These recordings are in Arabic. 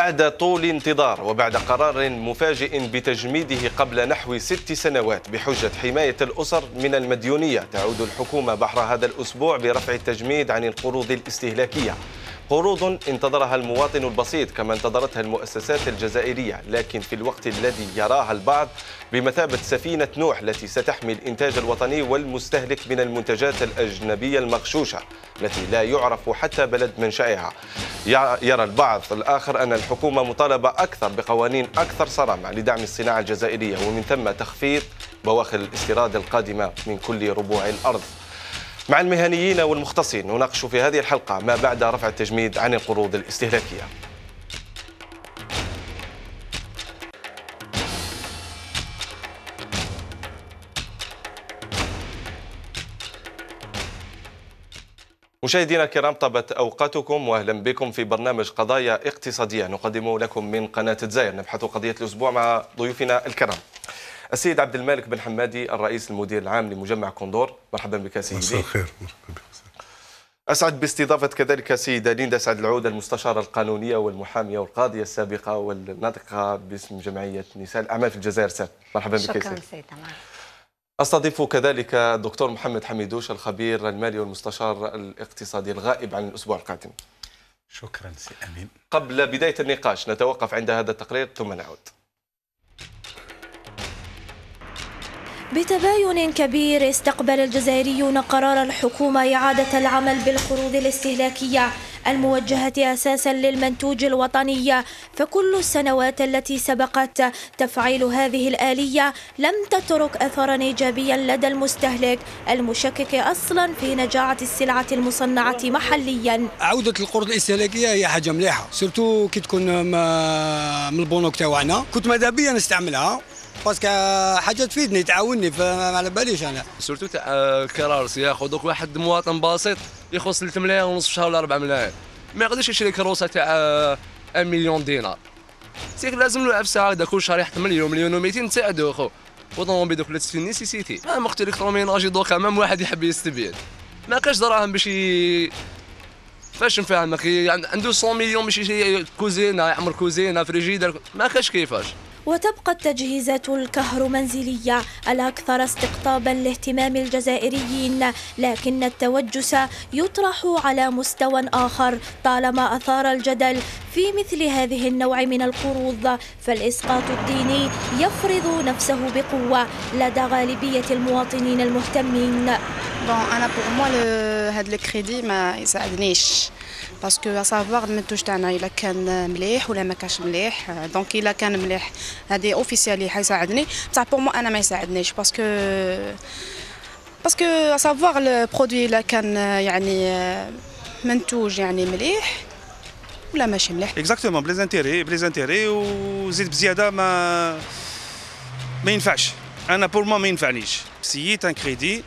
بعد طول انتظار وبعد قرار مفاجئ بتجميده قبل نحو ست سنوات بحجة حماية الأسر من المديونية تعود الحكومة بحر هذا الأسبوع برفع التجميد عن القروض الاستهلاكية. قروض انتظرها المواطن البسيط كما انتظرتها المؤسسات الجزائرية لكن في الوقت الذي يراها البعض بمثابة سفينة نوح التي ستحمي الإنتاج الوطني والمستهلك من المنتجات الأجنبية المغشوشة التي لا يعرف حتى بلد منشأها. يرى البعض الآخر أن الحكومة مطالبة أكثر بقوانين أكثر صرامة لدعم الصناعة الجزائرية ومن ثم تخفيض بواخر الاستيراد القادمة من كل ربوع الأرض. مع المهنيين والمختصين. نناقش في هذه الحلقة ما بعد رفع التجميد عن القروض الاستهلاكية. مشاهدينا الكرام طابت أوقاتكم واهلا بكم في برنامج قضايا اقتصادية نقدمه لكم من قناة الجزائر نبحث قضية الأسبوع مع ضيوفنا الكرام. السيد عبد المالك بن حمادي الرئيس المدير العام لمجمع كوندور. مرحبا بك سيدي. مساء الخير. مرحبا بك أسعد باستضافة كذلك السيده ليندا سعد العود المستشاره القانونية والمحامية والقاضية السابقة والناطقة باسم جمعية نساء الاعمال في الجزائر سات مرحبا بك شكرا سيد أستضيف كذلك الدكتور محمد حميدوش الخبير المالي والمستشار الاقتصادي الغائب عن الأسبوع القادم. شكرا سي أمين. قبل بداية النقاش نتوقف عند هذا التقرير ثم نعود. بتباين كبير استقبل الجزائريون قرار الحكومة إعادة العمل بالقروض الاستهلاكية الموجهة أساسا للمنتوج الوطني. فكل السنوات التي سبقت تفعيل هذه الآلية لم تترك أثرا إيجابيا لدى المستهلك المشكك أصلا في نجاعة السلعة المصنعة محليا. عودة القروض الاستهلاكية هي حاجة مليحة surtout كي تكون من البنوك تاعنا كنت ماذا بيا نستعملها. parce que حاجة تفيدني تعاوني فما على باليش أنا. surtout تاع كرارس ياخذ دوك واحد مواطن بسيط يخلص 3 ملايين ونص شهر ولا 4 ملايين ما يقدرش يشري كروسة تاع 1 مليون دينار. سيك لازم له عفسه هكذا كل شهر يحط مليون مليون و200 تساعدو خو وطوموبيل دوك في نيسيسيتي ما مختار الكتروميناجي دوكا مام واحد يحب يستبيد ما كاش دراهم باش. فاش نفهمك؟ يعني عنده 100 مليون باش يشري كوزينة يعمر كوزينة فريجيدر ما كاش كيفاش؟ وتبقى التجهيزات الكهرومنزلية الأكثر استقطابا لاهتمام الجزائريين لكن التوجس يطرح على مستوى آخر طالما أثار الجدل في مثل هذه النوع من القروض. فالإسقاط الديني يفرض نفسه بقوة لدى غالبية المواطنين المهتمين. bon أنا pour moi هذا الكريدي ما يساعدنيش. parce que à savoir المنتوج تاعنا الا كان مليح ولا ما كانش مليح donc الا كان مليح هذه officiel حيساعدني بصح pour moi أنا ما يساعدنيش parce que parce que à savoir ال produit الا كان يعني منتوج يعني مليح ولا ماشي مليح exactement plus les intérêts plus les intérêts وزيد بزياده ما ما ينفعش أنا pour moi ما ينفعنيش c'était un crédit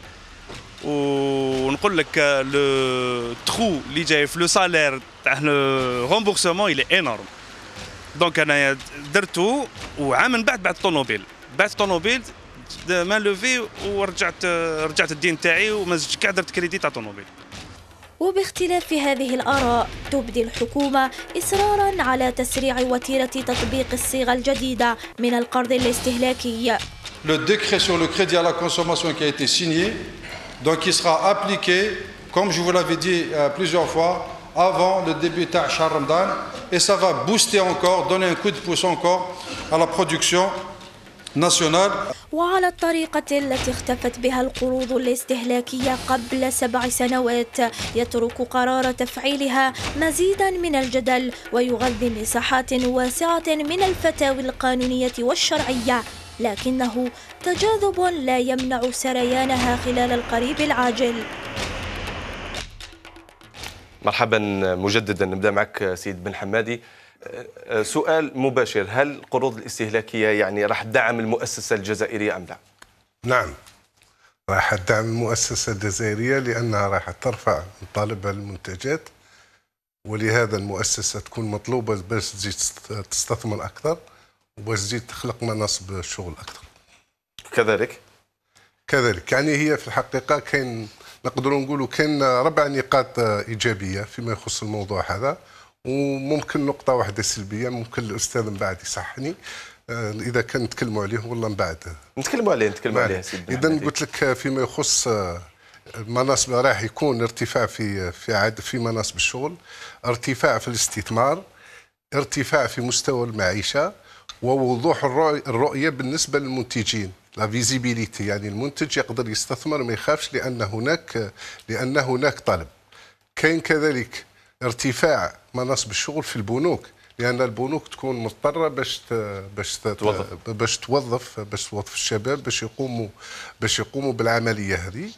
ونقول لك le trou اللي جاي في le salaire تاع le remboursement il est énorme donc أنا درتو وعام من بعد بعد الطوموبيل. بعد الطوموبيل ما لوفي ورجعت رجعت الدين تاعي وما زدتش كاع درت كريدي تاع طوموبيل وباختلاف هذه الآراء تبدي الحكومة إصرارا على تسريع وتيرة تطبيق الصيغة الجديدة من القرض الاستهلاكي. Le décret sur le crédit à la consommation qui a été signé Donc il sera appliqué, comme je vous l'avais dit euh, plusieurs fois, avant le début de Ramadan et ça va booster encore, donner un coup de pouce encore à la production nationale. وعلى الطريقة التي اختفت بها القروض الاستهلاكية قبل سبع سنوات يترك قرار تفعيلها مزيدا من الجدل ويغذي مساحات واسعة من الفتاوي القانونية والشرعية لكنه تجاذب لا يمنع سريانها خلال القريب العاجل. مرحبا مجددا. نبدأ معك سيد بن حمادي. سؤال مباشر. هل القروض الاستهلاكية يعني راح تدعم المؤسسة الجزائرية أم لا؟ نعم. راح تدعم المؤسسة الجزائرية لأنها راح ترفع مطالبها المنتجات ولهذا المؤسسة تكون مطلوبة باش تزيد تستثمر أكثر. وباش تخلق مناصب شغل أكثر. كذلك؟ كذلك. يعني هي في الحقيقة كاين نقدروا نقولوا كاين ربع نقاط إيجابية فيما يخص الموضوع هذا وممكن نقطة واحدة سلبية ممكن الأستاذ من بعد يصحني آه، إذا كان نتكلموا عليه والله من بعد. نتكلموا عليه نتكلموا عليه سيدي إذا قلت لك فيما يخص آه، المناصب راح يكون ارتفاع في في عدد في مناصب الشغل ارتفاع في الاستثمار ارتفاع في مستوى المعيشة ووضوح الرؤية- الرؤية بالنسبة للمنتجين. la visibilité يعني المنتج يقدر يستثمر ما يخافش لأن هناك لأن هناك طلب. كاين كذلك ارتفاع مناصب الشغل في البنوك لأن البنوك تكون مضطرة باش باش ت- توظف. باش توظف باش توظف الشباب باش يقوموا باش يقوموا بالعملية هذه.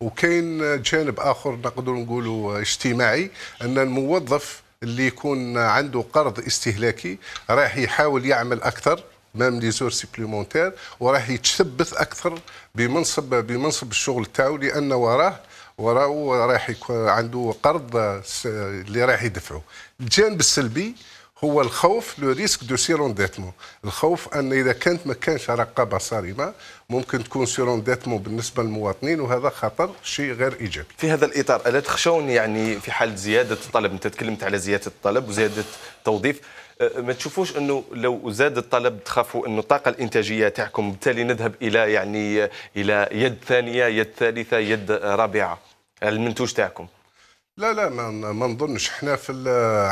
وكاين جانب آخر نقدر نقولوا اجتماعي أن الموظف اللي يكون عنده قرض استهلاكي راح يحاول يعمل أكثر même les heures supplémentaires وراح يتشبث أكثر بمنصب بمنصب الشغل تاعو لأن وراه وراه راح يكون عنده قرض اللي راح يدفعه الجانب السلبي هو الخوف le risque de surendettement. الخوف أن إذا كانت ما كانش رقابه صارمه ممكن تكون surendettement بالنسبة للمواطنين وهذا خطر شيء غير إيجابي. في هذا الإطار ألا تخشون يعني في حال زيادة الطلب؟ أنت تكلمت على زيادة الطلب وزيادة التوظيف. أه، ما تشوفوش أنه لو زاد الطلب تخافوا أنه الطاقة الإنتاجية تاعكم بالتالي نذهب إلى يعني إلى يد ثانية يد ثالثة يد رابعة. المنتوج تاعكم؟ لا لا ما ما نظنش. إحنا في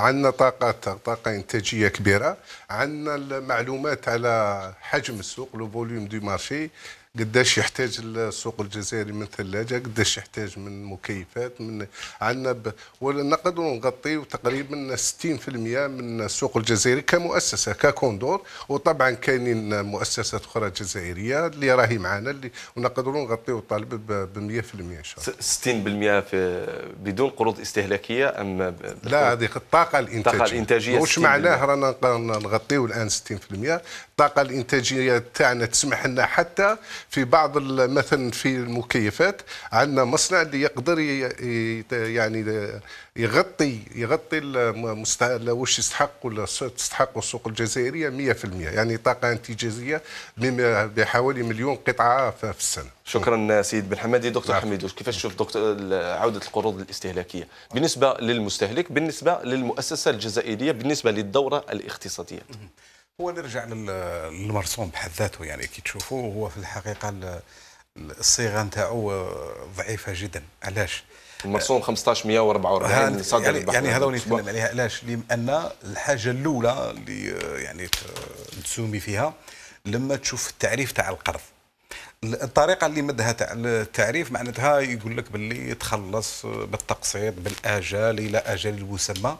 عندنا طاقات طاقة إنتاجية كبيرة. عندنا المعلومات على حجم السوق le volume de marché قداش يحتاج السوق الجزائري من ثلاجة قداش يحتاج من مكيفات من عندنا ب... ونقدر نغطيو تقريبا 60% من السوق الجزائري كمؤسسة ككوندور. وطبعا كاينين مؤسسات أخرى جزائرية اللي راهي معنا اللي ونقدروا نغطيو الطلب ب 100% إن شاء الله. س- 60% في بدون قروض استهلاكية أم لا هذه الطاقة الإنتاجية. الطاقة الإنتاجية وش 60%. معناه رانا نغطيو الآن 60% الطاقة الإنتاجية تاعنا تسمح لنا حتى في بعض مثلا في المكيفات عندنا مصنع اللي يقدر يعني يغطي يغطي وش يستحق ولا تستحق السوق الجزائرية 100% يعني طاقة انتاجية بم- بحوالي مليون قطعة في السنة. شكرا سيد بن حمادي دكتور. حميدوش كيفاش تشوف دكتور عودة القروض الاستهلاكية؟ بالنسبة للمستهلك بالنسبة للمؤسسة الجزائرية بالنسبة للدورة الاقتصادية. هو نرجع لل- للمرسوم بحد ذاته يعني كي تشوفوه هو في الحقيقة ال- الصيغة نتاعو ضعيفة جدا علاش؟ المرسوم 15144 هذا- صادر يعني, يعني هذا. نتكلم عليها علاش؟ لأن الحاجة الأولى اللي آه، يعني ت- نتسومي فيها لما تشوف التعريف تاع القرض الطريقة اللي مدها تاع التعريف معناتها يقول لك باللي تخلص بالتقسيط بالآجال إلى أجل المسمى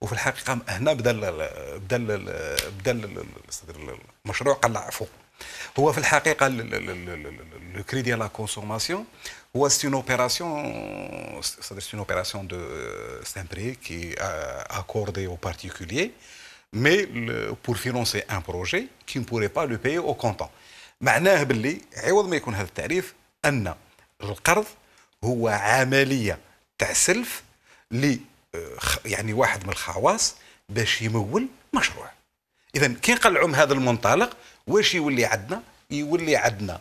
وفي الحقيقة هنا بدا بدا بدا ال- ال- المشروع قلع فوق هو في الحقيقة le crédit à la consommation هو c'est une opération un prêt qui est euh, accordé aux particuliers mais le- pour financer un projet qui ne pas le payer au comptant. معناه باللي عوض ما يكون هذا التعريف أن القرض هو عملية تاع سلف ل يعني واحد من الخواص باش يمول مشروع. اذا كي نقلعوا من هذا المنطلق واش يولي عندنا؟ يولي عندنا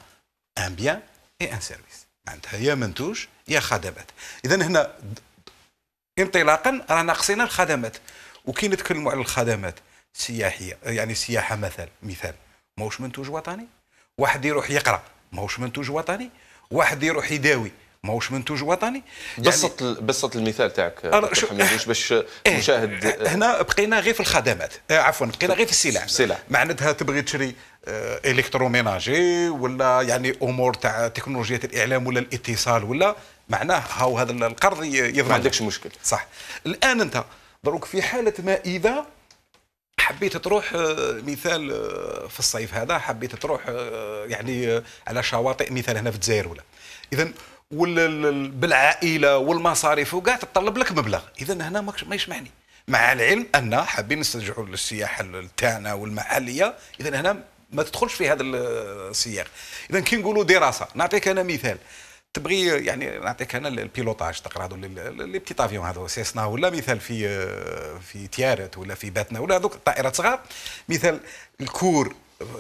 un bien et un service معناتها يا منتوج يا خدمات. اذا هنا انطلاقا رانا قصينا الخدمات. وكي نتكلموا على الخدمات السياحيه يعني السياحه مثل مثال ماهوش منتوج وطني؟ واحد يروح يقرأ ماهوش منتوج وطني؟ واحد يروح يداوي ماهوش منتوج وطني؟ بسط ال- بسط المثال تاعك حميدوش باش إيه، المشاهد هنا بقينا غير في الخدمات. آه، عفوا بقينا غير في السلع السلع. معناتها تبغي تشري آه، إلكتروميناجي ولا يعني أمور تاع تكنولوجيا الإعلام ولا الاتصال ولا معناه هاو هذا القرض يضمن. ما عندكش مشكل. صح. الآن أنت دروك في حالة ما إذا حبيت تروح آه، مثال آه، في الصيف هذا حبيت تروح يعني على شواطئ مثال هنا في الجزائر ولا. اذا بالعائلة والمصاريف وكاع تطلب لك مبلغ. اذا هنا ما يسمعني مع العلم أن حابين نسترجعوا السياحه تاعنا والمحلية اذا هنا ما تدخلش في هذا السياق. اذا كي نقولوا دراسة نعطيك أنا مثال. تبغي يعني نعطيك أنا ال pilotage تقرا هذو les petits avions هذو سيسنا ولا مثال في في تيارت ولا في باتنا ولا هذوك الطائرات صغار. مثال ال cours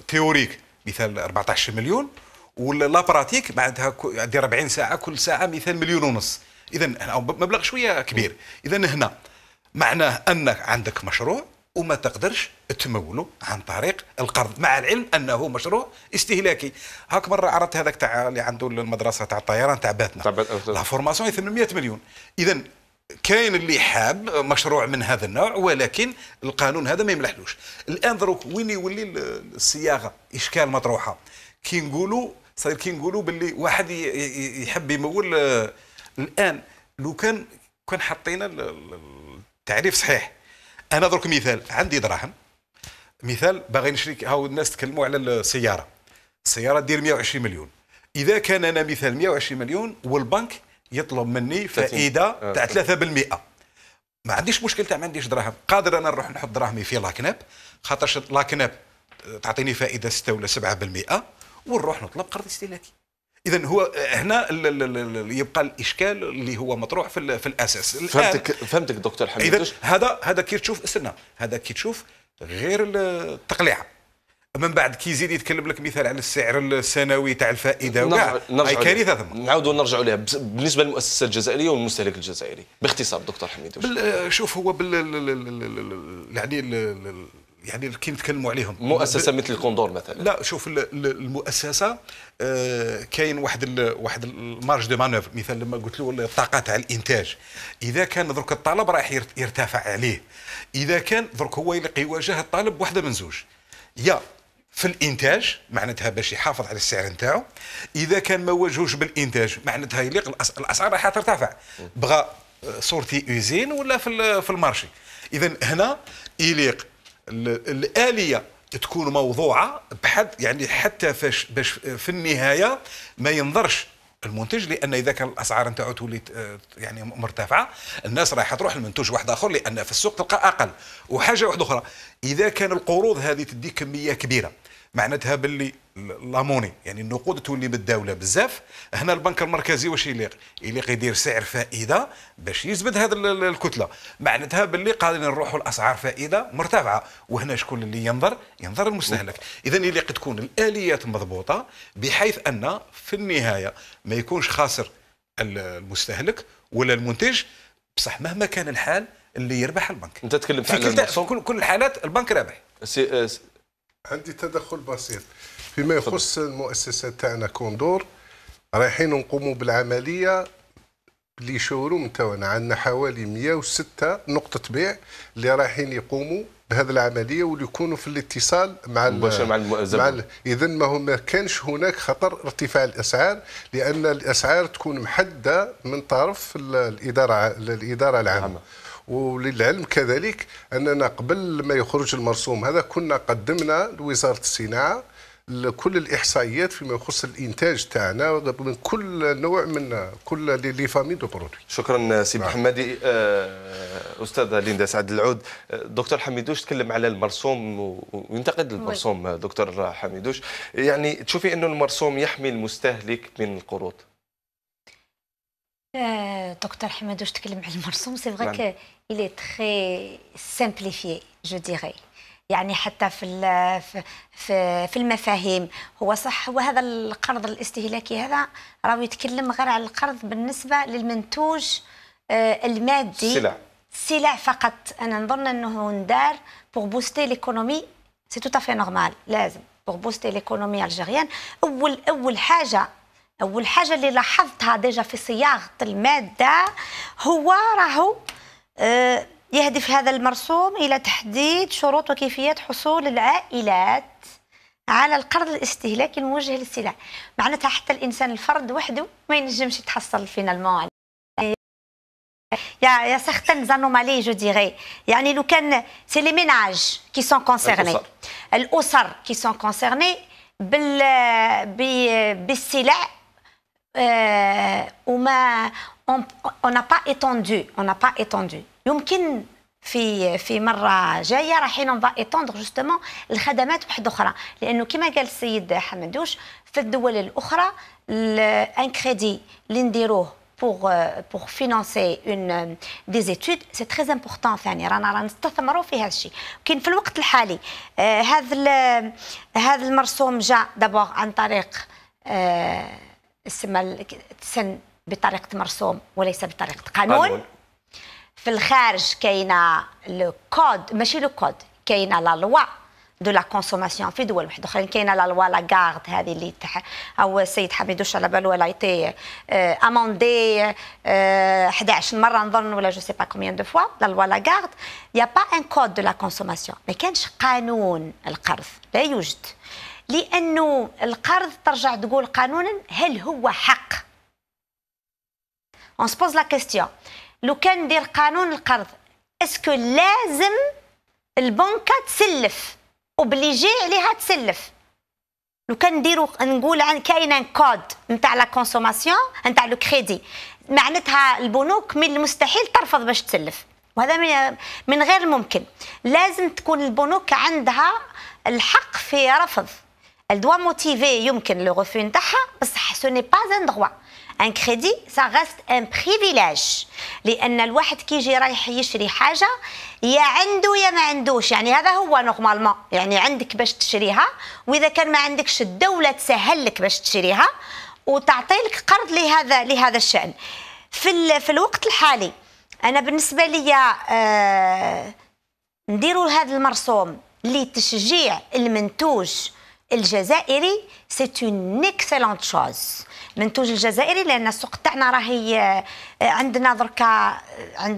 théorique مثال 14 مليون. ولا la pratique معناتها كو- دير 40 ساعة كل ساعة مثال مليون ونص. اذا هنا مبلغ شوية كبير. اذا هنا معناه أنك عندك مشروع وما تقدرش تموله عن طريق القرض مع العلم أنه مشروع استهلاكي. هاك مرة عرضت هذاك تاع اللي عنده المدرسة تاع الطيران تاع باتنا la formation 800 مليون. اذا كاين اللي حاب مشروع من هذا النوع ولكن القانون هذا ما يسمحلوش. الآن دروك وين يولي ال- الصياغة؟ إشكال مطروحة. كي نقولوا صاير كي نقولوا باللي واحد يحب يمول آه، الآن لو كان كان حطينا ال- ال- التعريف صحيح. أنا درك مثال عندي دراهم. مثال باغي نشري هاو الناس تكلموا على السيارة. السيارة دير 120 مليون. إذا كان أنا مثال 120 مليون والبنك يطلب مني 30. فائدة آه. تاع 3% ما عنديش مشكل تاع ما عنديش دراهم. قادر أنا نروح نحط دراهمي في لاكناب خاطرش لاكناب تعطيني فائدة 6 ولا 7% ونروح نطلب قرض استهلاكي؟ اذا هو هنا يبقى الإشكال اللي هو مطروح في, في الأساس. فهمتك فهمتك دكتور حميد. اذا هذا هذا كي تشوف استنى هذا كي تشوف غير التقليعه من بعد كي يزيد يتكلم لك مثال على السعر السنوي تاع الفائدة وكاع. هاي كارثة ثم. نعاودوا نرجعوا لها بالنسبة للمؤسسة الجزائرية والمستهلك الجزائري. باختصار دكتور حميد شوف هو بال ال- ال- ال- ال- ال- يعني يعني كي نتكلموا عليهم. مؤسسة مثل الكوندور مثلا. لا شوف ال- ال- المؤسسة آه، كاين واحد ال واحد ال marge de manœuvre. مثال لما قلت له الطاقة تاع الإنتاج. إذا كان درك الطلب راح يرت- يرتفع عليه. إذا كان درك هو يلقى يواجه الطالب بوحدة من زوج. يا في الإنتاج معناتها باش يحافظ على السعر نتاعو. إذا كان ما واجهوش بالإنتاج معناتها يليق الأس- الأسعار راح ترتفع. بغى آه، صورتي أوزين ولا في في المارشي. اذا هنا يليق الآلية تكون موضوعة بحد يعني حتى فاش باش في النهاية ما ينظرش المنتج لأن إذا كان الأسعار نتاعو تولي آه، يعني مرتفعة الناس راح تروح لمنتوج واحد آخر لأن في السوق تلقى أقل. وحاجة واحدة أخرى إذا كان القروض هذه تدي كمية كبيرة معناتها باللي لاموني يعني النقود تولي بالدولة بزاف. هنا البنك المركزي واش يليق؟ يليق يدير سعر فائدة باش يزبد هذه ال- ال- الكتلة. معناتها باللي قادرين نروحوا لأسعار فائدة مرتفعة. وهنا شكون اللي ينظر؟ ينظر المستهلك. اذا يليق تكون الآليات مضبوطة بحيث أن في النهاية ما يكونش خاسر ال- المستهلك ولا المنتج. بصح مهما كان الحال اللي يربح البنك. أنت تكلمت في كل كل الحالات البنك رابح. سي- آه، عندي تدخل بسيط. فيما يخص المؤسسة تاعنا كوندور رايحين نقوموا بالعملية اللي شوروم تاعنا عندنا حوالي 106 نقطة بيع اللي رايحين يقوموا بهذه العملية واللي يكونوا في الاتصال مع مباشر مع الم- الزبون. اذا ما هو ما كانش هناك خطر ارتفاع الأسعار لأن الأسعار تكون محددة من طرف ال- الإدارة الإدارة العامة. وللعلم كذلك أننا قبل ما يخرج المرسوم هذا كنا قدمنا لوزارة الصناعة كل الإحصائيات فيما يخص الإنتاج تاعنا من كل نوع من كل les familles de produits. شكرا سي محمدي. آه، أستاذة ليندا سعد العود. آه، دكتور حميدوش تكلم على المرسوم و- وينتقد المرسوم آه، دكتور حميدوش. يعني تشوفي إنه المرسوم يحمي المستهلك من القروض؟ je te parle de المرسوم. Vrai نعم. que il est très simplifié je dirais. يعني حتى في في في, المفاهيم. هو صح هو هذا القرض الاستهلاكي هذا راهو يتكلم غير على القرض بالنسبة للمنتوج آه، المادي. السلع. السلع فقط. أنا نظن إنه ندار booster l'économie. C'est tout à fait normal. لازم pour booster l'économie algérienne. اول أول حاجة أول حاجة اللي لاحظتها ديجا في صياغة المادة هو راهو آه، يهدف هذا المرسوم إلى تحديد شروط وكيفيات حصول العائلات على القرض الاستهلاكي الموجه للسلع معناتها حتى الإنسان الفرد وحده ما ينجمش يتحصل finalement y a certaines anomalies, je dirais. يعني لو كان les ménages qui sont concernés. الأسر. الأسر qui sont concernés بال بالسلع وما on on n'a pas étendu on n'a pas étendu. يمكن في في مرة جاية رايحين on va étendre justement الخدمات واحدة أخرى. لأنه كما قال السيد حمدوش في الدول الأخرى ان كريدي اللي نديروه pour euh, pour financer une euh, des études c'est très important ثاني رانا رانا نستثمروا في هذا الشيء. كاين في الوقت الحالي آه هذا هذا المرسوم جاء دابور عن طريق آه اسمها ال- تسن بطريقة مرسوم وليس بطريقة قانون, قانون. في الخارج كاينة le code ماشي le code. كاينة la loi de la consommation في دول واحدة أخرين. كاينة la loi Lagarde هذه اللي تح أو السيد حميدوش على بالو elle a été amendée 11 مرة نظن ولا je sais pas combien de fois la loi Lagarde y a pas un code de la consommation ما كانش قانون القرض. لا يوجد. لأنه القرض ترجع تقول قانونا هل هو حق؟ on se pose la question لو كان ندير قانون القرض est-ce que لازم البنكة تسلف obligé عليها تسلف. لو كان نديرو نقول عن كاين كود نتاع la consommation نتاع le crédit معناتها البنوك من المستحيل ترفض باش تسلف. وهذا من من غير الممكن لازم تكون البنوك عندها الحق في رفض. elle doit motiver يمكن le refus نتاعها بصح ce n'est pas un droit un crédit ça reste un privilège لأن الواحد كي يجي رايح يشري حاجة يا عنده يا ما عندوش. يعني هذا هو normalement يعني عندك باش تشريها وإذا كان ما عندكش الدولة تسهل لك باش تشريها وتعطي لك قرض لهذا لهذا الشأن. في في الوقت الحالي أنا بالنسبة لي آه نديروا هذا المرسوم لتشجيع المنتوج. الجزائري c'est une excellente chose المنتوج الجزائري لأن السوق تاعنا راهي آه، عندنا دركا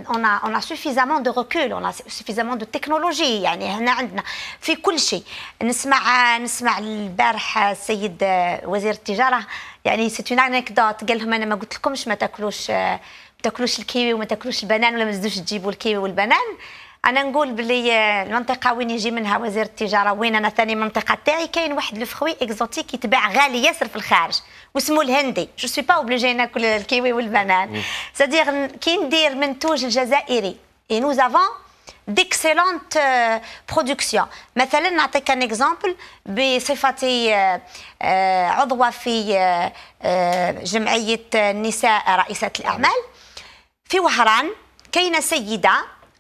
on on a suffisamment de recul on a suffisamment de technologie يعني هنا عندنا في كل شيء. نسمع نسمع البارح السيد وزير التجارة يعني c'est une anecdote قال لهم أنا ما قلت لكمش ما تاكلوش ما تاكلوش الكيوي وما تاكلوش البنان ولا ما تزيدوش تجيبوا الكيوي والبنان. أنا نقول باللي المنطقة وين يجي منها وزير التجارة وين أنا ثاني منطقة تاعي كاين واحد ال fruit exotique يتباع غالي ياسر في الخارج واسمه الهندي. je suis pas obligée ناكل الكيوي والبنان. c'est-à-dire كي ندير منتوج الجزائري. et nous avons d'excellentes productions مثلا نعطيك un exemple بصفتي عضوه في جمعية النساء رئيسة الأعمال. في وهران كاينة سيدة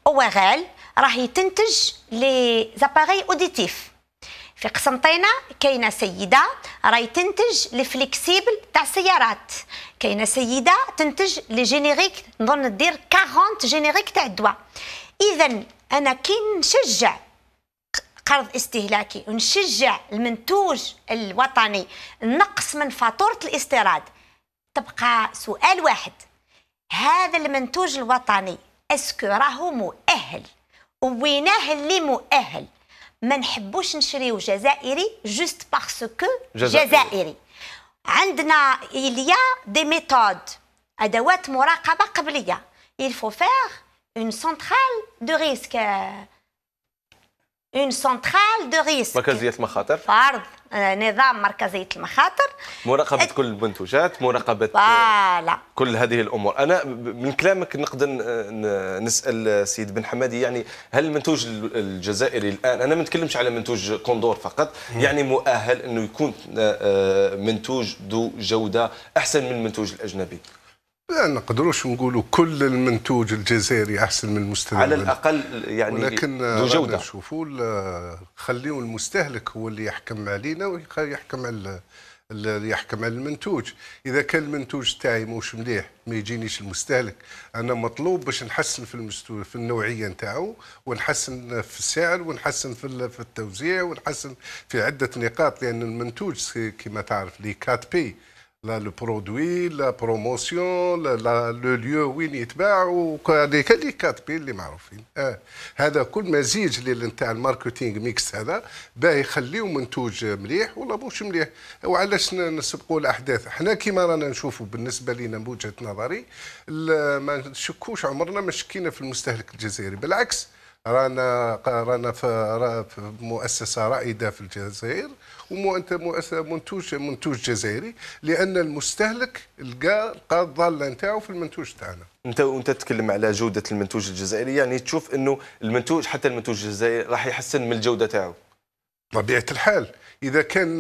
أوغال راهي تنتج les appareils auditifs. في قسنطينه كاينة سيدة راهي تنتج les flexibles تاع السيارات كاينة سيدة تنتج les génériques نظن دير 40 génériques تاع الدواء. اذا أنا كي نشجع قرض استهلاكي ونشجع المنتوج الوطني نقص من فاتورة الاستيراد تبقى سؤال واحد. هذا المنتوج الوطني est-ce que راهو مؤهل؟ ويناه اللي مؤهل. ما نحبوش نشريو جزائري juste parce que جزائري. جزائري. عندنا il y a des méthodes أدوات مراقبة قبلية. Il faut faire une centrale de risque. une centrale de risque مركزية المخاطر. فرض نظام مركزية المخاطر. مراقبة كل المنتوجات مراقبة فوالا كل هذه الأمور. أنا من كلامك نقدر نسأل السيد بن حمادي يعني هل المنتوج الجزائري الآن أنا ما نتكلمش على منتوج كوندور فقط يعني مؤهل إنه يكون آه، آه، منتوج ذو جودة أحسن من المنتوج الأجنبي. لا نقدروش نقولوا كل المنتوج الجزائري أحسن من المستهلك على الأقل يعني ولكن ذو جودة. نشوفوا خليوا المستهلك هو اللي يحكم علينا ويحكم على اللي يحكم على المنتوج. إذا كان المنتوج تاعي موش مليح ما يجينيش المستهلك. أنا مطلوب باش نحسن في المستوى في النوعية نتاعو ونحسن في السعر ونحسن في في التوزيع ونحسن في عدة نقاط لأن المنتوج كما تعرف les 4 P. لا le produit la promotion لا le lieu وين يتباع وهذيك اللي كاتبين اللي معروفين آه. هذا كل مزيج نتاع ال marketing mix هذا باه يخليو منتوج مليح ولا مش مليح وعلاش نسبقوا الاحداث إحنا كيما رانا نشوفوا بالنسبة لنا بوجهه نظري ما نشكوش عمرنا ما شكينا في المستهلك الجزائري بالعكس رانا رانا في مؤسسه رائده في الجزائر وانت منتوج منتوج جزائري لأن المستهلك لقى لقى الضاله نتاعو في المنتوج تاعنا. انت وأنت تتكلم على جودة المنتوج الجزائري يعني تشوف إنه المنتوج حتى المنتوج الجزائري راح يحسن من الجودة تاعو. طبيعة الحال. إذا كان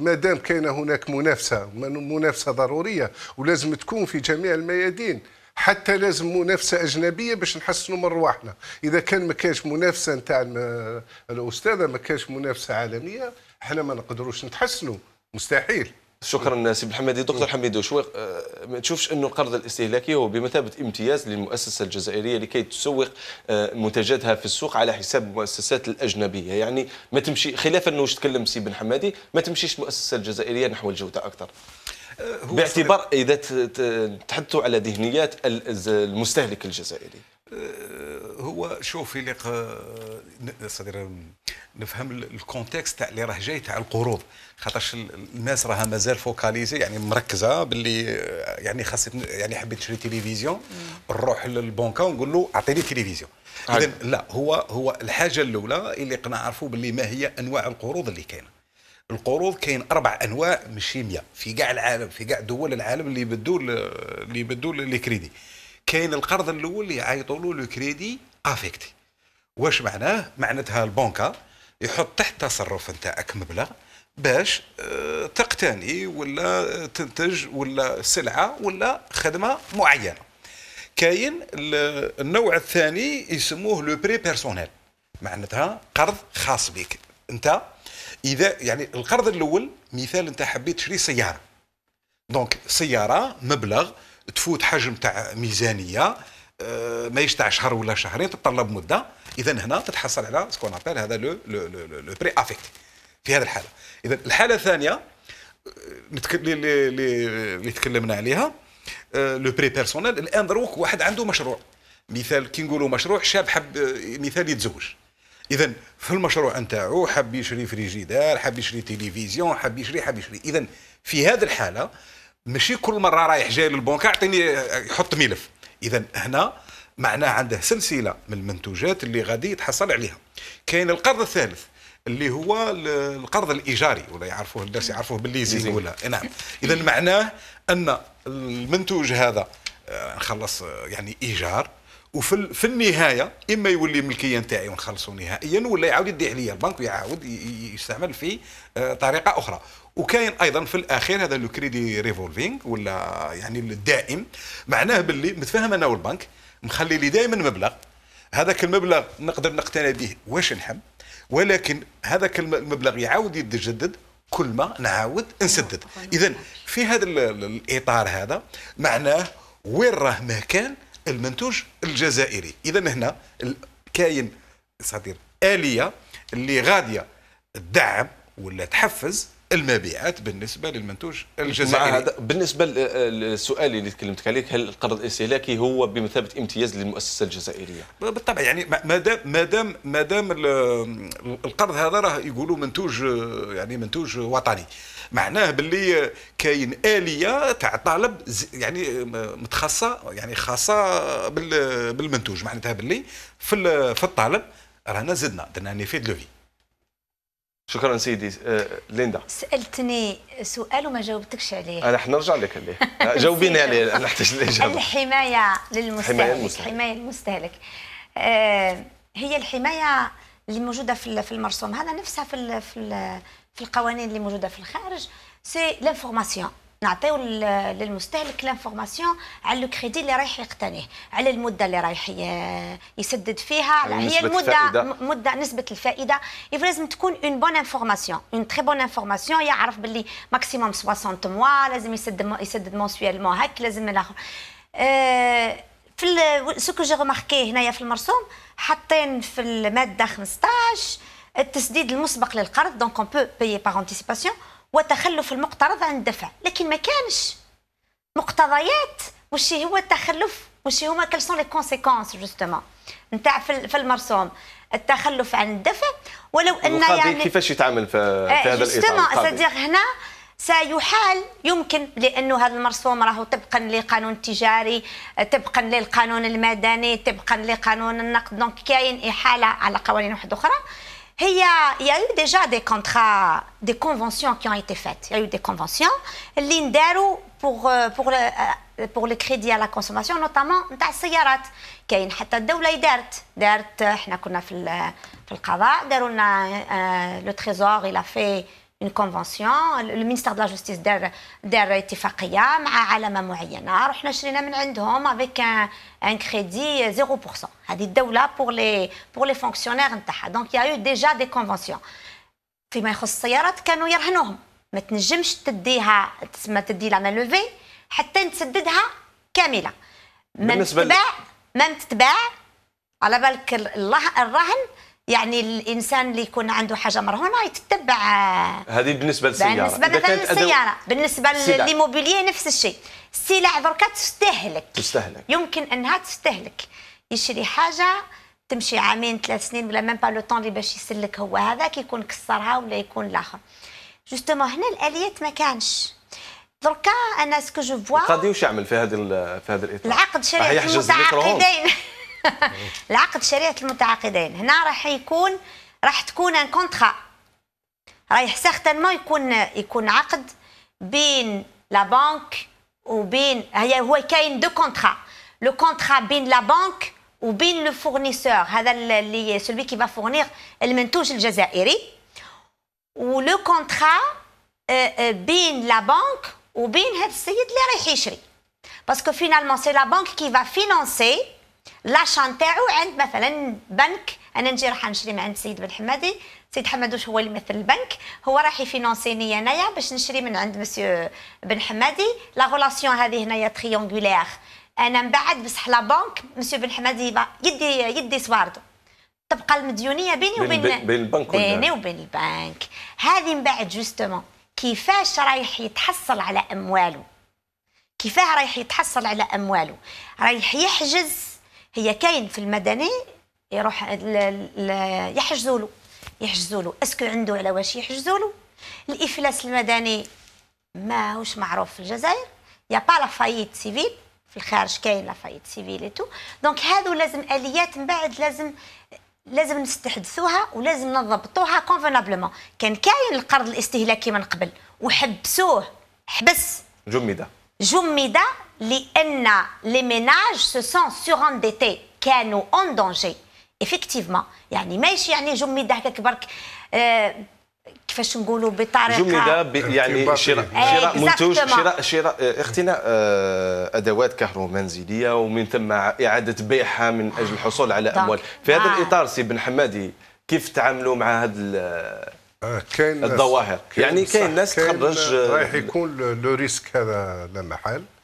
ما دام كان هناك منافسة منافسة ضرورية ولازم تكون في جميع الميادين حتى لازم منافسة أجنبية باش نحسنوا من رواحنا. إذا كان ما كانش منافسة نتاع الأستاذة ما كانش منافسة عالمية إحنا ما نقدروش نتحسنوا. مستحيل. شكرا سي محمدي. دكتور حميدو شو آه، ما تشوفش إنه القرض الاستهلاكي هو بمثابة امتياز للمؤسسة الجزائرية لكي تسوق آه، منتجاتها في السوق على حساب المؤسسات الأجنبية؟ يعني ما تمشي خلافا إنه تكلم سي بن حمادي ما تمشيش المؤسسه الجزائرية نحو الجودة أكثر. باعتبار إذا تحدثوا على ذهنيات المستهلك الجزائري. هو شوف اللي صدر نفهم ال contexte تاع اللي راه جاي تاع القروض. خاطرش الناس راها مازال focalisés يعني مركزة باللي يعني خاص يعني حبيت نشري تلفزيون نروح للبنكة ونقول له اعطيني تلفزيون اذا لا هو هو الحاجة الأولى اللي نعرفوا باللي ما هي أنواع القروض اللي كاينة. القروض كاين أربع أنواع ماشي 100 في كاع العالم في كاع دول العالم اللي يبدوا اللي يبدوا les crédits. كاين القرض الأول يعيطوا له le crédit affecté واش معناه؟ معناتها البنكة يحط تحت تصرف نتاعك مبلغ باش آه، تقتني ولا تنتج ولا سلعة ولا خدمة معينة. كاين النوع الثاني يسموه le prêt personnel. معناتها قرض خاص بك. أنت إذا يعني القرض الأول مثال أنت حبيت تشري سيارة. donc سيارة مبلغ تفوت حجم تاع ميزانية آه، ما يشتع شهر ولا شهرين تتطلب مدة. اذا هنا تتحصل على سكون ابل هذا le le le prêt affecté في هذه الحالة. اذا الحالة الثانية آه، اللي تكلمنا عليها le prêt personnel الآن دروك واحد عنده مشروع. مثال كي نقولوا مشروع شاب حب مثال يتزوج. اذا في المشروع نتاعو حب يشري فريجيدار حب يشري تلفزيون حب يشري حب يشري. اذا في هذه الحالة ماشي كل مرة رايح جاي للبنك أعطيني يحط ملف. اذا هنا معناه عنده سلسلة من المنتوجات اللي غادي يتحصل عليها. كاين القرض الثالث اللي هو القرض الإيجاري ولا يعرفوه الناس يعرفوه بالليزينغ ولا. نعم. اذا معناه أن المنتوج هذا آه، نخلص آه، يعني إيجار وفي في النهاية إما يولي ملكيه نتاعي ونخلصه نهائيا ولا يعاود يدي عليا البنك ويعاود يستعمل في آه، طريقة أخرى. وكاين أيضا في الأخير هذا le crédit revolving ولا يعني الدائم. معناه باللي متفاهم أنا والبنك مخلي لي دائما مبلغ. هذاك المبلغ نقدر نقتنع به واش نحب ولكن هذاك المبلغ يعاود يتجدد كل ما نعاود نسدد. اذا في هذا الإطار هذا معناه وين راه مكان المنتوج الجزائري. اذا هنا كاين صدير آلية اللي غادية تدعم ولا تحفز المبيعات بالنسبة للمنتوج الجزائري. هذا بالنسبة للسؤال اللي تكلمت عليه هل القرض الاستهلاكي هو بمثابة امتياز للمؤسسة الجزائرية؟ بالطبع يعني ما دام ما دام ما دام القرض هذا راه يقولوا منتوج يعني منتوج وطني. معناه باللي كاين آلية تاع طالب يعني متخصصه يعني خاصة بالمنتوج. معناتها باللي في في الطالب رانا زدنا درنا نيفيد لوفي شكرا سيدي آه، ليندا. سألتني سؤال وما جاوبتكش عليه. أنا حنرجع لك عليه. آه، جاوبيني عليه نحتاج الاجابه الحماية للمستهلك الحماية للمستهلك آه هي الحماية اللي موجودة في في المرسوم. هذا نفسها في في القوانين اللي موجودة في الخارج. c'est l'information نعطيو للمستهلك l'information على le crédit اللي رايح يقتنيه على المدة اللي رايح يسدد فيها هي المدة مدة نسبة الفائدة. لازم تكون une bonne information une très bonne information يعرف باللي maximum 60 mois لازم يسدد يسدد mensuellement هك لازم الآخر أه في ce que j'ai remarqué هنايا في المرسوم حاطين في المادة 15 التسديد المسبق للقرض donc on peut payer par anticipation وتخلف المقترض عن الدفع. لكن ما كانش. مقتضيات وش هو التخلف؟ وش هما كل sont les conséquences justement نتاع في المرسوم؟ التخلف عن الدفع ولو أن يعني كيفاش يتعامل في, في هذا الإطار؟ هنا سيحال يمكن لأنه هذا المرسوم راهو طبقا لقانون التجاري طبقا للقانون المدني طبقا لقانون النقد. donc كاين إحالة على قوانين واحدة أخرى. il y, a, il y a eu déjà des contrats, des conventions qui ont été faites. Il y a eu des conventions. L'INDERO pour, pour, le, pour le crédit à la consommation, notamment نتاع السيارات. كاين حتى الدولة دارت دارت احنا كنا في في القضاء داروا لنا لو تريزور il a fait une convention. Le ministère de la justice دار دار اتفاقيه مع علامه معينه رحنا شرينا من عندهم avec un crédit 0% هذه الدولة pour les pour les fonctionnaires نتاعها donc y a eu déjà des conventions فيما يخص السيارات كانوا يرهنوهم ما تنجمش تديها تسمى تدي la levée حتى نتسددها كامله ما تتباع ما تتباع على بالك الرهن يعني الإنسان اللي يكون عنده حاجة مرهونه يتتبع هذه بالنسبة للسيارة. بالنسبة مثلا للسيارة. بالنسبة سلع. لل immobilier نفس الشيء. السلع دركا تستهلك. تستهلك. يمكن أنها تستهلك. يشري حاجة تمشي عامين ثلاث سنين ولا même pas le temps اللي باش يسلك هو. هذاك يكون كسرها ولا يكون الآخر justement هنا الآليات ما كانش. دركا أنا ce que je vois القاضي وش يعمل في هذه ال- في هذا الإطار؟ العقد شريعة المتعاقدين. العقد شريعة المتعاقدين. هنا راح يكون راح تكون ان كونترا رايح سيغتانمون يكون يكون عقد بين la banque وبين هي هو كاين deux contrats le contrat بين la banque وبين le fournisseur هذا اللي celui qui fournir المنتوج الجزائري. و le contrat بين la banque وبين هذا السيد اللي رايح يشري. parce que finalement c'est la banque qui va financer l'achat نتاعو عند مثلا بنك. أنا نجي راح نشري من عند سيد بن حمادي. سيد حمادوش هو اللي يمثل البنك؟ هو راح يـ financer ني انايا باش نشري من عند مسيو بن حمادي. la relation هذه هنايا triangulaire أنا من بعد بصح la banque monsieur بن حمادي يدي يدي sous ردو تبقى المديونية بيني بين وبين بين البنك. بيني وبين البنك. هذه من بعد justement كيفاش رايح يتحصل على أمواله؟ كيفاه رايح يتحصل على أمواله؟ رايح يحجز هي كاين في المدني يروح يحجزوا له يحجزوا له est-ce que عنده على واش يحجزوا له الإفلاس المدني ما هوش معروف في الجزائر. y a pas la faillite civile. في الخارج كاين la faillite civile et tout donc هادو لازم آليات من بعد لازم لازم نستحدثوها ولازم نضبطوها convenablement كان كاين القرض الاستهلاكي من قبل. وحبسوه. حبس. جمد جمد لأن les ménages se sont surendettés كانوا en danger effectivement يعني ماشي يعني جمد هكاك برك آه كيفاش نقولوا بطريقة جمد يعني. شراء إيه، شراء منتوج exactement. شراء شراء آه، اقتناء آه، أدوات كهرومنزلية ومن ثم إعادة بيعها من أجل الحصول على أموال في هذا آه. الإطار سي بن حمادي كيف تعاملوا مع آه، كاين الظواهر. يعني كاين ناس تخرج، رايح آه، يكون le- risque هذا لا محال آه،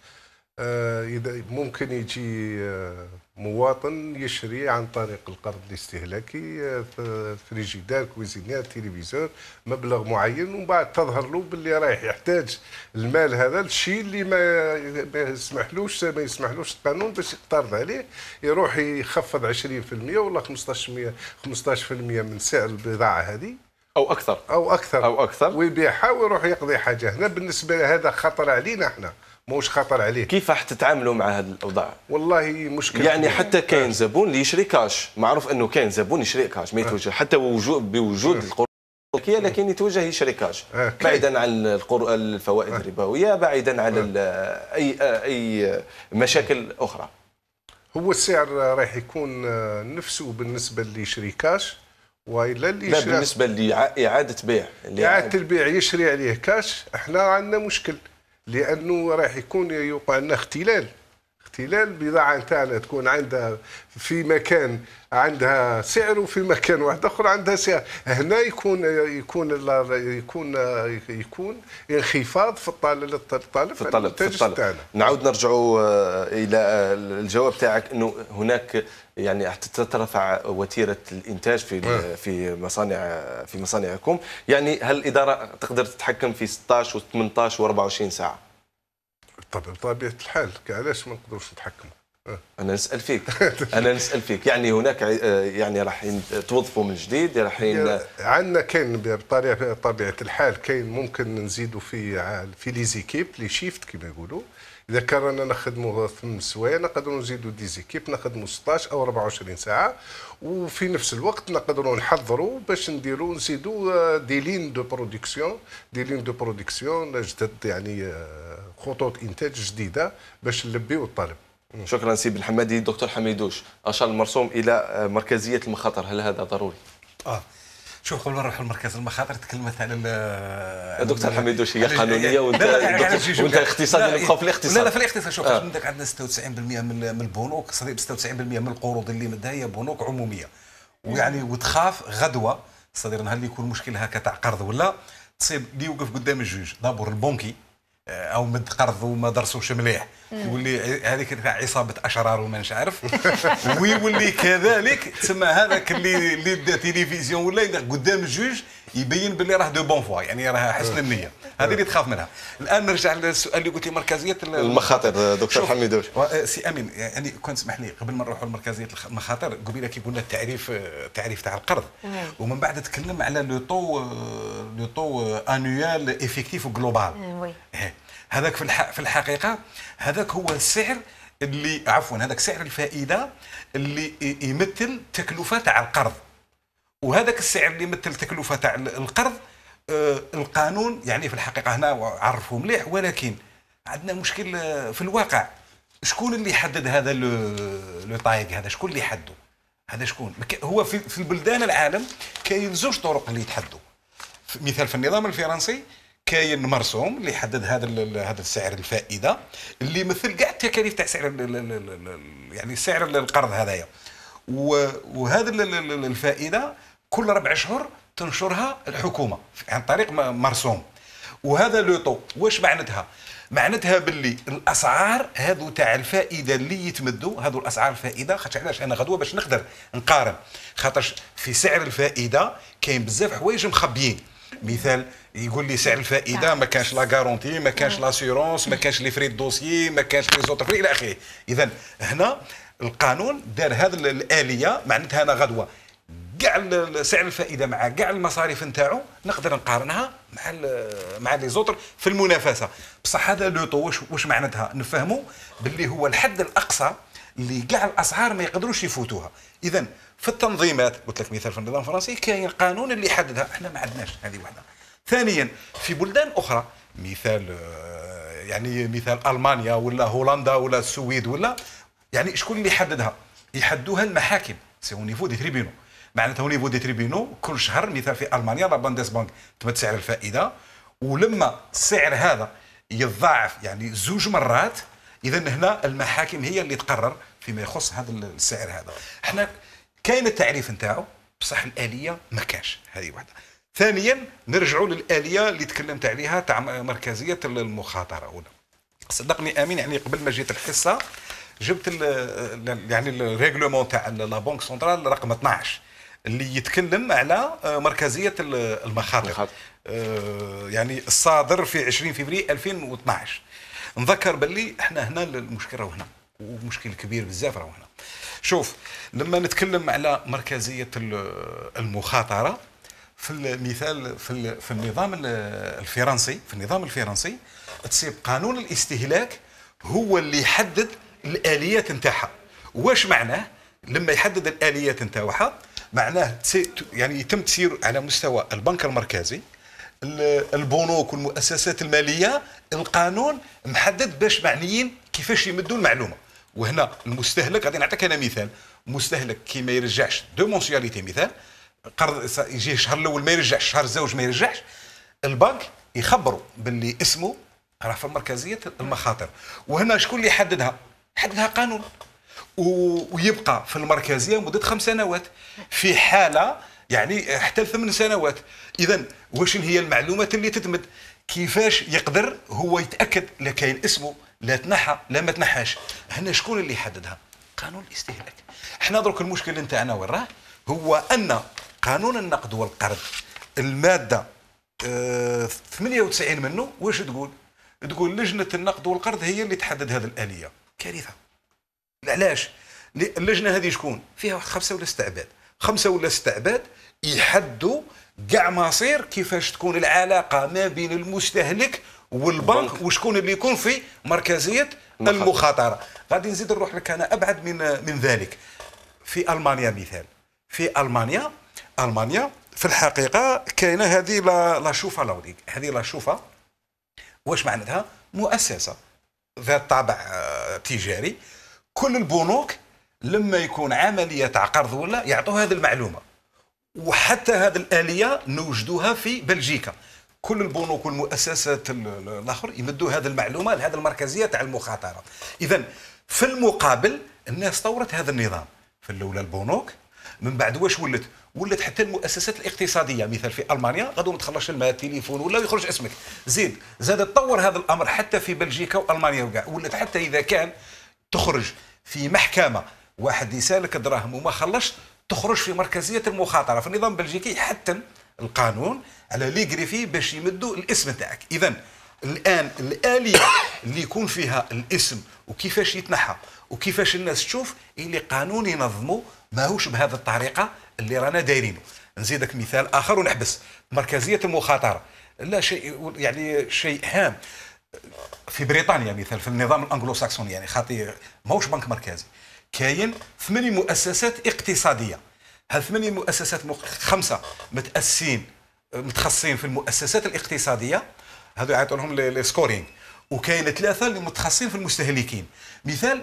ممكن يجي آه، مواطن يشري عن طريق القرض الاستهلاكي آه، frigidaire cuisinière تلفزيون مبلغ معين ومن بعد تظهر له باللي رايح يحتاج المال هذا الشيء اللي ما ما يسمحلوش ما يسمحلوش القانون باش يقترض عليه. يروح يخفض 20% ولا 15% 15% من سعر البضاعة هذه. أو أكثر. أو أكثر. أو أكثر. ويبيعها ويروح يقضي حاجة هنا. بالنسبة لهذا خطر علينا إحنا. موش خطر عليه. كيف راح تتعاملوا مع هذه الاوضاع؟ والله مشكل يعني. حتى كاين زبون اللي يشري كاش. معروف إنه كاين زبون يشري كاش ما يتوجه. حتى وجود بوجود القروض الذكيه لكن يتوجه يشري كاش. آه،. بعيدا عن القر- الفوائد الربوية بعيدا عن ال- اي أي مشاكل أخرى. هو السعر راح يكون آه، نفسه بالنسبة اللي يشري كاش وإلا اللي لا بالنسبة لاعاده بيع. إعادة البيع يشري عليه كاش إحنا عندنا مشكل. لأنه راح يكون يوقع لنا اختلال. اختلال البضاعه نتاعنا تكون عندها في مكان عندها سعر وفي مكان واحد آخر عندها سعر. هنا يكون يكون يكون يكون انخفاض في الطالب الطالب في الطلب في الطلب نعود نرجعوا آه، إلى آه، الجواب تاعك إنه هناك يعني حتى تترفع وتيرة الإنتاج في آه. في مصانع في مصانعكم. يعني هل الإدارة تقدر تتحكم في 16 و18 و24 ساعة؟ طب بطبيعة الحال علاش ما نقدروش نتحكموا؟ أنا نسأل فيك أنا نسأل فيك. يعني هناك آه، يعني راح توظفوا من جديد راح عندنا كاين بطبيعه بطبيعة الحال كاين ممكن نزيدوا في في لي زيكيب لي شيفت كما يقولوا. إذا كان رانا نخدموا ثمان سوايع نقدروا نزيدوا des équipes نخدموا 16 أو 24 ساعة. وفي نفس الوقت نقدروا نحضروا باش نديروا نزيدوا آه، des lignes de production. des lignes de production جدد يعني آه، خطوط إنتاج جديدة باش نلبيو الطلب. شكرا سي بن حمادي. دكتور حميدوش أشار المرسوم إلى آه، مركزية المخاطر. هل هذا ضروري؟ آه. شوف قبل ما نروح لمركز المخاطر تكلمت على ال- دكتور حميدوش هي قانونية وانت وأنت اقتصادي نبقاو في الاقتصاد. لا لا في الاقتصاد. شوف آه. عندك عندنا 96% من من البنوك 96% من القروض اللي مدها هي بنوك عمومية. ويعني وتخاف غدوة صدير نهار اللي يكون مشكل هكا تاع قرض ولا؟ تصيب اللي يوقف قدام الجوج. دابور البنكي آه، أو مد قرض وما درسوش مليح. يولي هذيك تاع عصابة أشرار وما نش عارف ويولي كذلك تسمى هذاك اللي اللي دا تلفزيون ولا قدام الجوج يبين باللي راه de bonne foi يعني راه حسن النية. هذه اللي تخاف منها. الآن نرجع للسؤال اللي قلت لي مركزية ال- المخاطر دكتور حميدوش و- سي أمين يعني كنت سمح لي قبل ما نروحوا لمركزية المخاطر قبيلة كي قلنا التعريف التعريف تاع القرض. ومن بعد تكلم على le taux le taux annuel effectif global oui. هذاك في الح... في الحقيقة هذاك هو السعر اللي عفوا هذاك سعر الفائدة اللي يمثل تكلفة تاع القرض. وهذاك السعر اللي يمثل تكلفة تاع ال- القرض آه، القانون يعني في الحقيقة هنا عرفوا مليح ولكن عندنا مشكل آه، في الواقع. شكون اللي يحدد هذا لو طايق هذا؟ شكون اللي يحدده هذا شكون؟ هو في, في البلدان العالم كاين زوج طرق اللي يتحدوا مثال في النظام الفرنسي كاين مرسوم اللي يحدد هذا هذا السعر الفائدة اللي يمثل كاع التكاليف تاع سعر يعني سعر القرض هذايا. وهذا ال- ال- ال- الفائدة كل ربع شهور تنشرها الحكومة عن طريق مرسوم. وهذا لو طو واش معناتها؟ معناتها باللي الأسعار هذو تاع الفائدة اللي يتمدوا هذو الأسعار الفائدة خاطر علاش؟ أنا غدوة باش نقدر نقارن. خاطر في سعر الفائدة كاين بزاف حوايج مخبيين. مثال يقول لي سعر الفائدة ما كانش la garantie ما كانش l'assurance ما كانش les frais dossier ما كانش les autres frais إلى آخره. اذا هنا القانون دار هذه الآلية معناتها أنا غدوة. كاع سعر الفائدة مع كاع المصاريف نتاعو نقدر نقارنها مع مع les autres في المنافسة. بصح هذا le taux واش واش معناتها؟ نفهموا باللي هو الحد الأقصى اللي كاع الأسعار ما يقدروش يفوتوها. إذا في التنظيمات قلت لك مثال في النظام الفرنسي كاين قانون اللي يحددها. إحنا ما عندناش هذه واحدة ثانيا في بلدان أخرى مثال آه، يعني مثال ألمانيا ولا هولندا ولا السويد ولا يعني شكون اللي يحددها؟ يحدوها المحاكم. c'est au niveau des tribunaux معناتها au niveau des tribunaux. كل شهر مثال في ألمانيا la Bundesbank تمد سعر الفائدة. ولما السعر هذا يتضاعف يعني زوج مرات اذا هنا المحاكم هي اللي تقرر فيما يخص هذا السعر هذا. إحنا كاين التعريف نتاعو. بصح الآلية ما كاش. هذه واحدة. ثانيا نرجعوا للآلية اللي تكلمت عليها تاع مركزية المخاطرة. ولا صدقني آمين يعني قبل ما جيت الحصة جبت ال ال- يعني ال règlement تاع la banque centrale رقم 12 اللي يتكلم على آه، مركزية ال- المخاطر. المخاطر. آه، يعني الصادر في 20 فبراير 2012 نذكر باللي إحنا هنا المشكل هنا ومشكل كبير بزاف راهو هنا. شوف لما نتكلم على مركزية ال- المخاطرة في المثال في في النظام ال- الفرنسي في النظام الفرنسي تصيب قانون الاستهلاك هو اللي يحدد الاليات نتاعها. واش معناه؟ لما يحدد الاليات نتاعها معناه يعني يتم تسير على مستوى البنك المركزي ال- البنوك والمؤسسات المالية القانون محدد باش معنيين كيفاش يمدوا المعلومة. وهنا المستهلك غادي نعطيك أنا مثال. مستهلك كي ما يرجعش deux mensualités مثال قرض يجي الشهر الأول ما يرجعش الشهر الزوج ما يرجعش البنك يخبروا باللي اسمه راه في مركزية المخاطر. وهنا شكون اللي يحددها؟ يحددها قانون. ويبقى في المركزية مدة خمس سنوات في حالة يعني حتى لثمان سنوات. اذا واش هي المعلومات اللي تتمد؟ كيفاش يقدر هو يتأكد لا كاين اسمه لا تنحى لا ما تنحاش؟ هنا شكون اللي يحددها؟ قانون الاستهلاك. إحنا درك المشكل نتاعنا وين راه؟ هو أن قانون النقد والقرض المادة آه 98 منه واش تقول؟ تقول لجنة النقد والقرض هي اللي تحدد هذه الآلية. كارثة. علاش؟ اللجنة هذه شكون؟ فيها واحد خمسة ولا ست عباد، خمسة ولا ست عباد يحدوا كاع مصير كيفاش تكون العلاقة ما بين المستهلك والبنك البنك. وشكون اللي يكون في مركزية المخاطرة. المخاطرة، غادي نزيد نروح لك أنا أبعد من من ذلك. في ألمانيا مثال، في ألمانيا ألمانيا في الحقيقة كاينة هذه لا لا شوفة لاوديك، هذه لا شوفة واش معناتها؟ مؤسسة ذات طابع آه، تجاري كل البنوك لما يكون عملية تاع قرض ولا يعطوا هذه المعلومة. وحتى هذه الآلية نوجدوها في بلجيكا. كل البنوك والمؤسسات ال- ال- الآخر يمدوا هذه المعلومة لهذه المركزية تاع المخاطرة. اذا في المقابل الناس طورت هذا النظام. في الأولى البنوك من بعد واش ولت؟ ولت حتى المؤسسات الاقتصادية. مثال في ألمانيا غادو ما تخلصش الماء التليفون ولا يخرج اسمك. زيد زاد تطور هذا الأمر حتى في بلجيكا وألمانيا وكاع. ولت حتى إذا كان تخرج في محكمة واحد يسألك دراهم وما خلصش تخرج في مركزية المخاطرة. في النظام البلجيكي يحتم القانون على لي غريفي باش يمدوا الاسم تاعك. اذا الآن الآلية اللي يكون فيها الاسم وكيفاش يتنحى وكيفاش الناس تشوف اللي قانون ينظمه ماهوش بهذه الطريقة اللي رانا دايرينه. نزيدك مثال آخر ونحبس. مركزية المخاطرة. لا شيء يعني شيء هام. في بريطانيا مثال في النظام الانجلوساكسون يعني خاطي ماهوش بنك مركزي كاين ثمانية مؤسسات اقتصادية. هذ ثمانية مؤسسات مخ... خمسة متأسسين متخصصين في المؤسسات الاقتصادية هذو يعيطوا لهم لي scoring وكاين ثلاثة اللي متخصصين في المستهلكين. مثال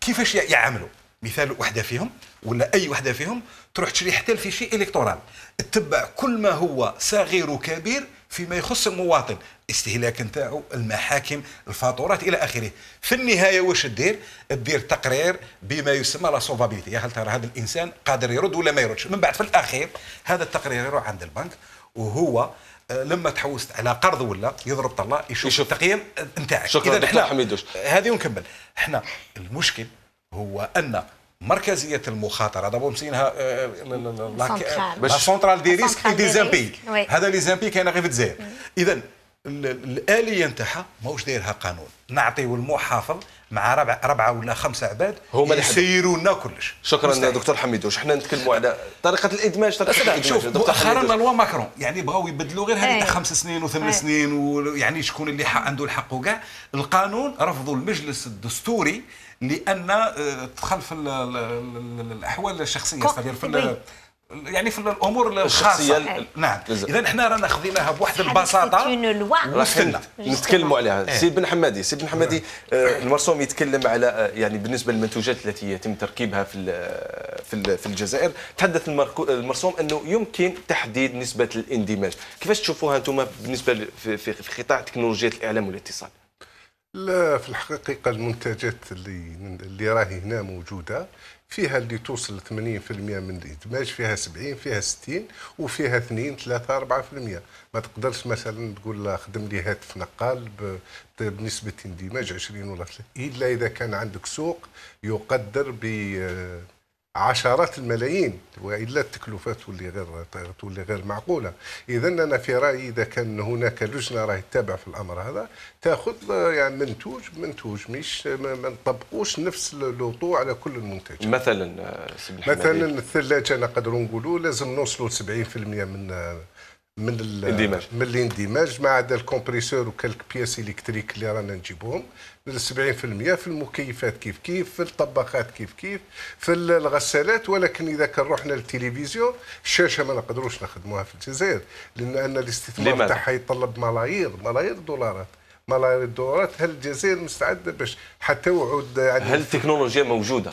كيفاش يعملوا؟ مثال وحدة فيهم ولا أي وحدة فيهم تروح تشري حتى fichier électoral. تتبع كل ما هو صغير وكبير فيما يخص المواطن استهلاك نتاعو المحاكم الفاتورات إلى آخره. في النهاية واش دير؟ دير تقرير بما يسمى la solvabilité هل ترى هذا الإنسان قادر يرد ولا ما يردش؟ من بعد في الأخير هذا التقرير يروح عند البنك وهو آه، لما تحوست على قرض ولا يضرب طلع يشوف, يشوف. التقييم نتاعك. شكرا دكتور حميدوش هذه ونكمل إحنا المشكل هو أن مركزية المخاطرة. دابا مسينها لا سونترال دي ريسك دي زامبي هذا لي زامبي كاين غير في الجزائر اذا الآلية نتاعها ماهوش دايرها قانون. نعطيو المحافظ مع ربع ربعة ولا خمسة عباد هما يسيروا لنا كلش. شكرا مستعد. دكتور حميدوش إحنا نتكلموا على طريقة الإدماج طريقة الإدماج. شوف مؤخرا لوا ماكرون. يعني بغاو يبدلوا غير هذه خمس سنين وثمان سنين ويعني شكون اللي عنده الحق وكاع. القانون رفضوا المجلس الدستوري لأن آه، دخل في الأحوال الشخصية في يعني في الأمور الخاصة. نعم. اذا إحنا رانا خذيناها بواحد البساطة. نتكلموا عليها. إيه. سيد بن حمادي سيد بن حمادي آه، المرسوم يتكلم على آه، يعني بالنسبة للمنتوجات التي يتم تركيبها في في في الجزائر تحدث المرسوم أنه يمكن تحديد نسبة الاندماج. كيفاش تشوفوها أنتم بالنسبة في, في قطاع تكنولوجيا الإعلام والاتصال؟ لا في الحقيقة المنتجات اللي اللي راهي هنا موجودة فيها اللي توصل 80% من الإدماج فيها 70 فيها 60 وفيها 2 3 4% ما تقدرش مثلا تقول خدم لي هاتف نقال بنسبة اندماج 20 ولا 30 إلا إذا كان عندك سوق يقدر ب عشرات الملايين وإلا التكلفات تولي غير تولي غير معقولة. اذا أنا في رأيي إذا كان هناك لجنة راهي تتابع في الأمر هذا تأخذ يعني منتوج منتوج مش ما نطبقوش نفس اللوطو على كل المنتج. مثلا مثلا الثلاجة نقدروا نقولوا لازم نوصلوا ل 70% من من الاندماج. من الاندماج ما عدا ال compresseur و quelques pièces électriques اللي رانا نجيبوهم. 70% في المكيفات كيف كيف في الطباخات كيف كيف في الغسالات. ولكن إذا كان رحنا للتلفزيون الشاشة ما نقدروش نخدموها في الجزائر لأن ان الاستثمار تاعها يتطلب ملايير ملايير دولارات. ملايير الدولارات هل الجزائر مستعده باش حتى وعود يعني هل التكنولوجيا موجودة؟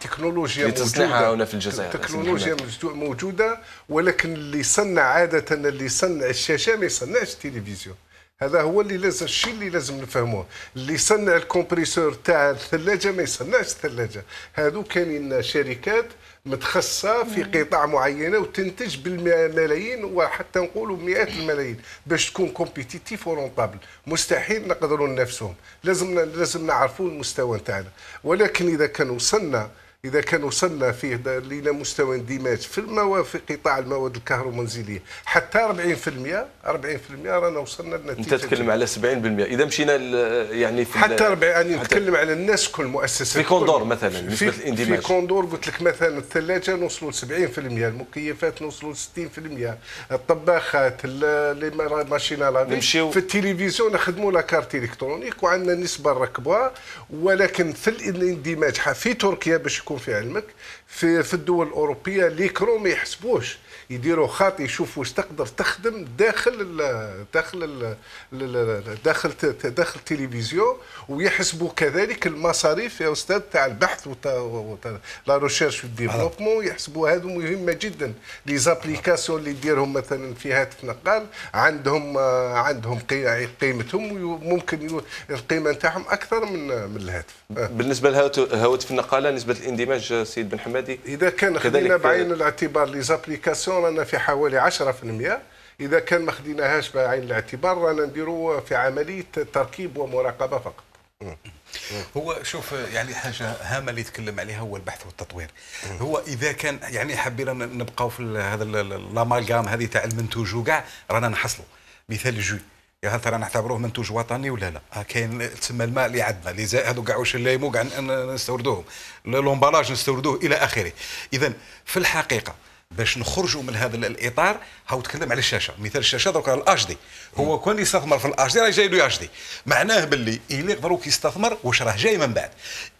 تكنولوجيا لتصنيعها هنا في الجزائر تكنولوجيا موجودة ولكن اللي يصنع عادة اللي يصنع الشاشة ما يصنعش التلفزيون هذا هو اللي لازم الشيء اللي لازم نفهموه. اللي يصنع الكمبريسور تاع الثلاجة ما يصنعش الثلاجة. هذو كاينين شركات متخصصة في قطاع معينة وتنتج بالملايين وحتى نقولوا مئات الملايين باش تكون compétitif و rentable مستحيل نقدروا ننافسوهم. لازم لازم نعرفوا المستوى نتاعنا. ولكن إذا كان وصلنا إذا كان وصلنا فيه إلى مستوى اندماج في المواد في قطاع المواد الكهرومنزلية. حتى 40% 40% رانا وصلنا لنتيجة أنت تتكلم على 70% إذا مشينا يعني في حتى 40 يعني نتكلم على الناس كل مؤسسات في كوندور مثلا نسبه الاندماج في كوندور قلت لك مثلا الثلاجة نوصلوا ل 70% المكيفات نوصلوا ل 60% الطباخات ال machines à laver في التلفزيون نخدموا la carte électronique وعندنا نسبة نركبوها ولكن في الاندماج في تركيا باش يكون في علمك. في في الدول الأوروبية l'écran ما يحسبوش. يديروا خاط يشوفوا واش تقدر تخدم داخل داخل داخل داخل التلفزيون ويحسبوا كذلك المصاريف يا أستاذ تاع البحث la recherche développement يحسبوا هذو مهمة جدا. les applications اللي ديرهم مثلا في هاتف نقال عندهم عندهم قيمتهم وممكن القيمة نتاعهم أكثر من من الهاتف. بالنسبة لهواتف النقالة نسبة الاندماج سيد بن حمادي؟ إذا كان خدينا بعين الاعتبار les applications رانا في حوالي 10% إذا كان ما خديناهاش بعين الاعتبار رانا نديروا في عملية تركيب ومراقبة فقط. هو شوف يعني حاجة هامة اللي يتكلم عليها هو البحث والتطوير. هو إذا كان يعني حبينا نبقاو في هذا ال- ال- لامالغام هذه تاع المنتوج وكاع رانا نحصلوا مثال الجوي يا هل ترى نعتبروه منتوج وطني ولا لا؟ آه كاين تسمى الماء اللي عندنا اللي زي هذو كاع واش الليمو كاع نستوردوهم. لومبالاج نستوردوه إلى آخره. اذا في الحقيقة باش نخرجوا من هذا الإطار هاو تكلم على الشاشة. مثال الشاشة درك الاش دي هو كون يستثمر في الاش دي راه جاي له اش دي معناه باللي اللي يقدر يستثمر واش راه جاي من بعد.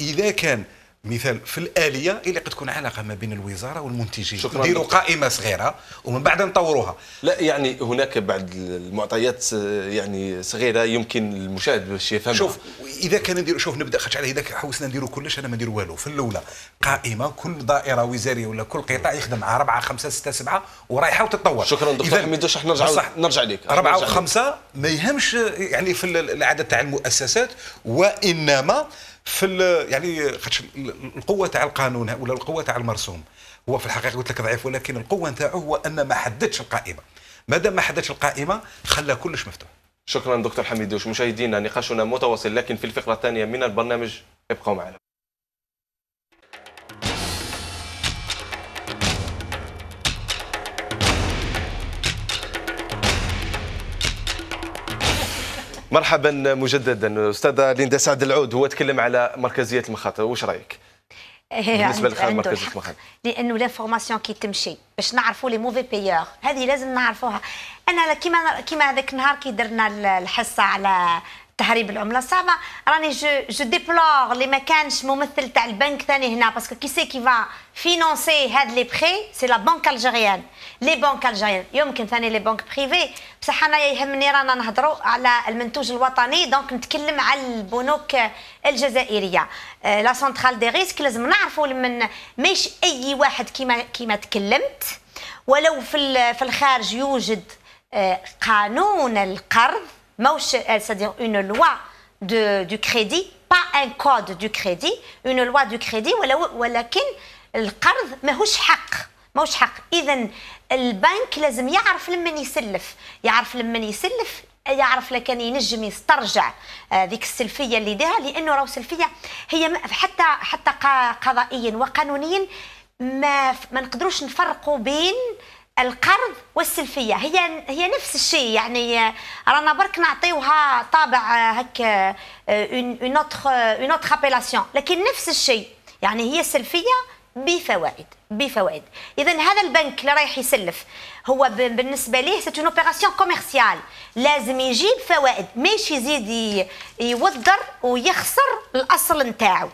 إذا كان مثال في الآلية اللي قد تكون علاقة ما بين الوزارة والمنتجين. شكراً نديروا. قائمة صغيرة ومن بعد نطوروها. لا يعني هناك بعض المعطيات آه، يعني صغيرة يمكن المشاهد باش يفهمها. شوف إذا كان نديروا شوف نبدأ. خاطش عليه إذا حوسنا نديروا كلش أنا ما ندير والو. في الأولى قائمة كل دائرة وزارية ولا كل قطاع يخدم مع أربعة خمسة ستة سبعة ورايحة وتتطور. شكرا دكتور حميد راح نرجع بصح نرجع لك لك. وخمسة ما يهمش يعني في ال- العدد تاع المؤسسات وإنما في يعني خاطش ال- القوة تاع القانون ولا القوة تاع المرسوم. هو في الحقيقة قلت لك ضعيف ولكن القوة نتاعو هو أن ما حددش القائمة. ما دام ما حددش القائمة خلى كلش مفتوح. شكرا دكتور حميدوش مشاهدينا نقاشنا متواصل لكن في الفقرة الثانية من البرنامج ابقوا معنا. مرحبا مجددا. أستاذة ليندا سعد العود هو تكلم على مركزية المخاطر. واش رأيك؟ بالنسبة لخدمة عنده مركزية الحق. المخاطر. لأنه لانفورماسيون كي تمشي. باش نعرفوا لي موفي بايور هذه لازم نعرفوها. أنا كيما كيما هذاك النهار كي درنا ال- الحصة على تهريب العمله الصعبة. راني جو جو ديبلور اللي ما كانش ممثل تاع البنك ثاني هنا باسكو كي سي كي فا فينونسي هاد لي بخي سي لا بنك الجيريان لي بنك الجيريان يمكن ثاني لي بنك بريفي بصح أنا يهمني رانا نهضروا على المنتوج الوطني donc نتكلم على البنوك الجزائرية. la centrale des risques لازم نعرفوا من مش أي واحد كيما كيما تكلمت. ولو في في الخارج يوجد آه، قانون القرض. C'est-à-dire une loi de, du crédit pas un code du crédit une loi du crédit ولكن القرض ماهوش حق ماهوش حق اذا البنك لازم يعرف لمن يسلف يعرف لمن يسلف يعرف لكان ينجم يسترجع ذيك السلفيه اللي داها لأنه راهو السلفيه هي حتى حتى قضائيا وقانونيا ما ما نقدروش نفرقوا بين القرض والسلفية. هي هي نفس الشيء يعني رانا برك نعطيوها طابع هكا une autre une autre appellation لكن نفس الشيء يعني هي السلفيه بفوائد بفوائد. اذا هذا البنك اللي رايح يسلف هو بالنسبة ليه c'est une opération commerciale لازم يجيب فوائد مش يزيد ي- يوذر ويخسر الأصل نتاعو.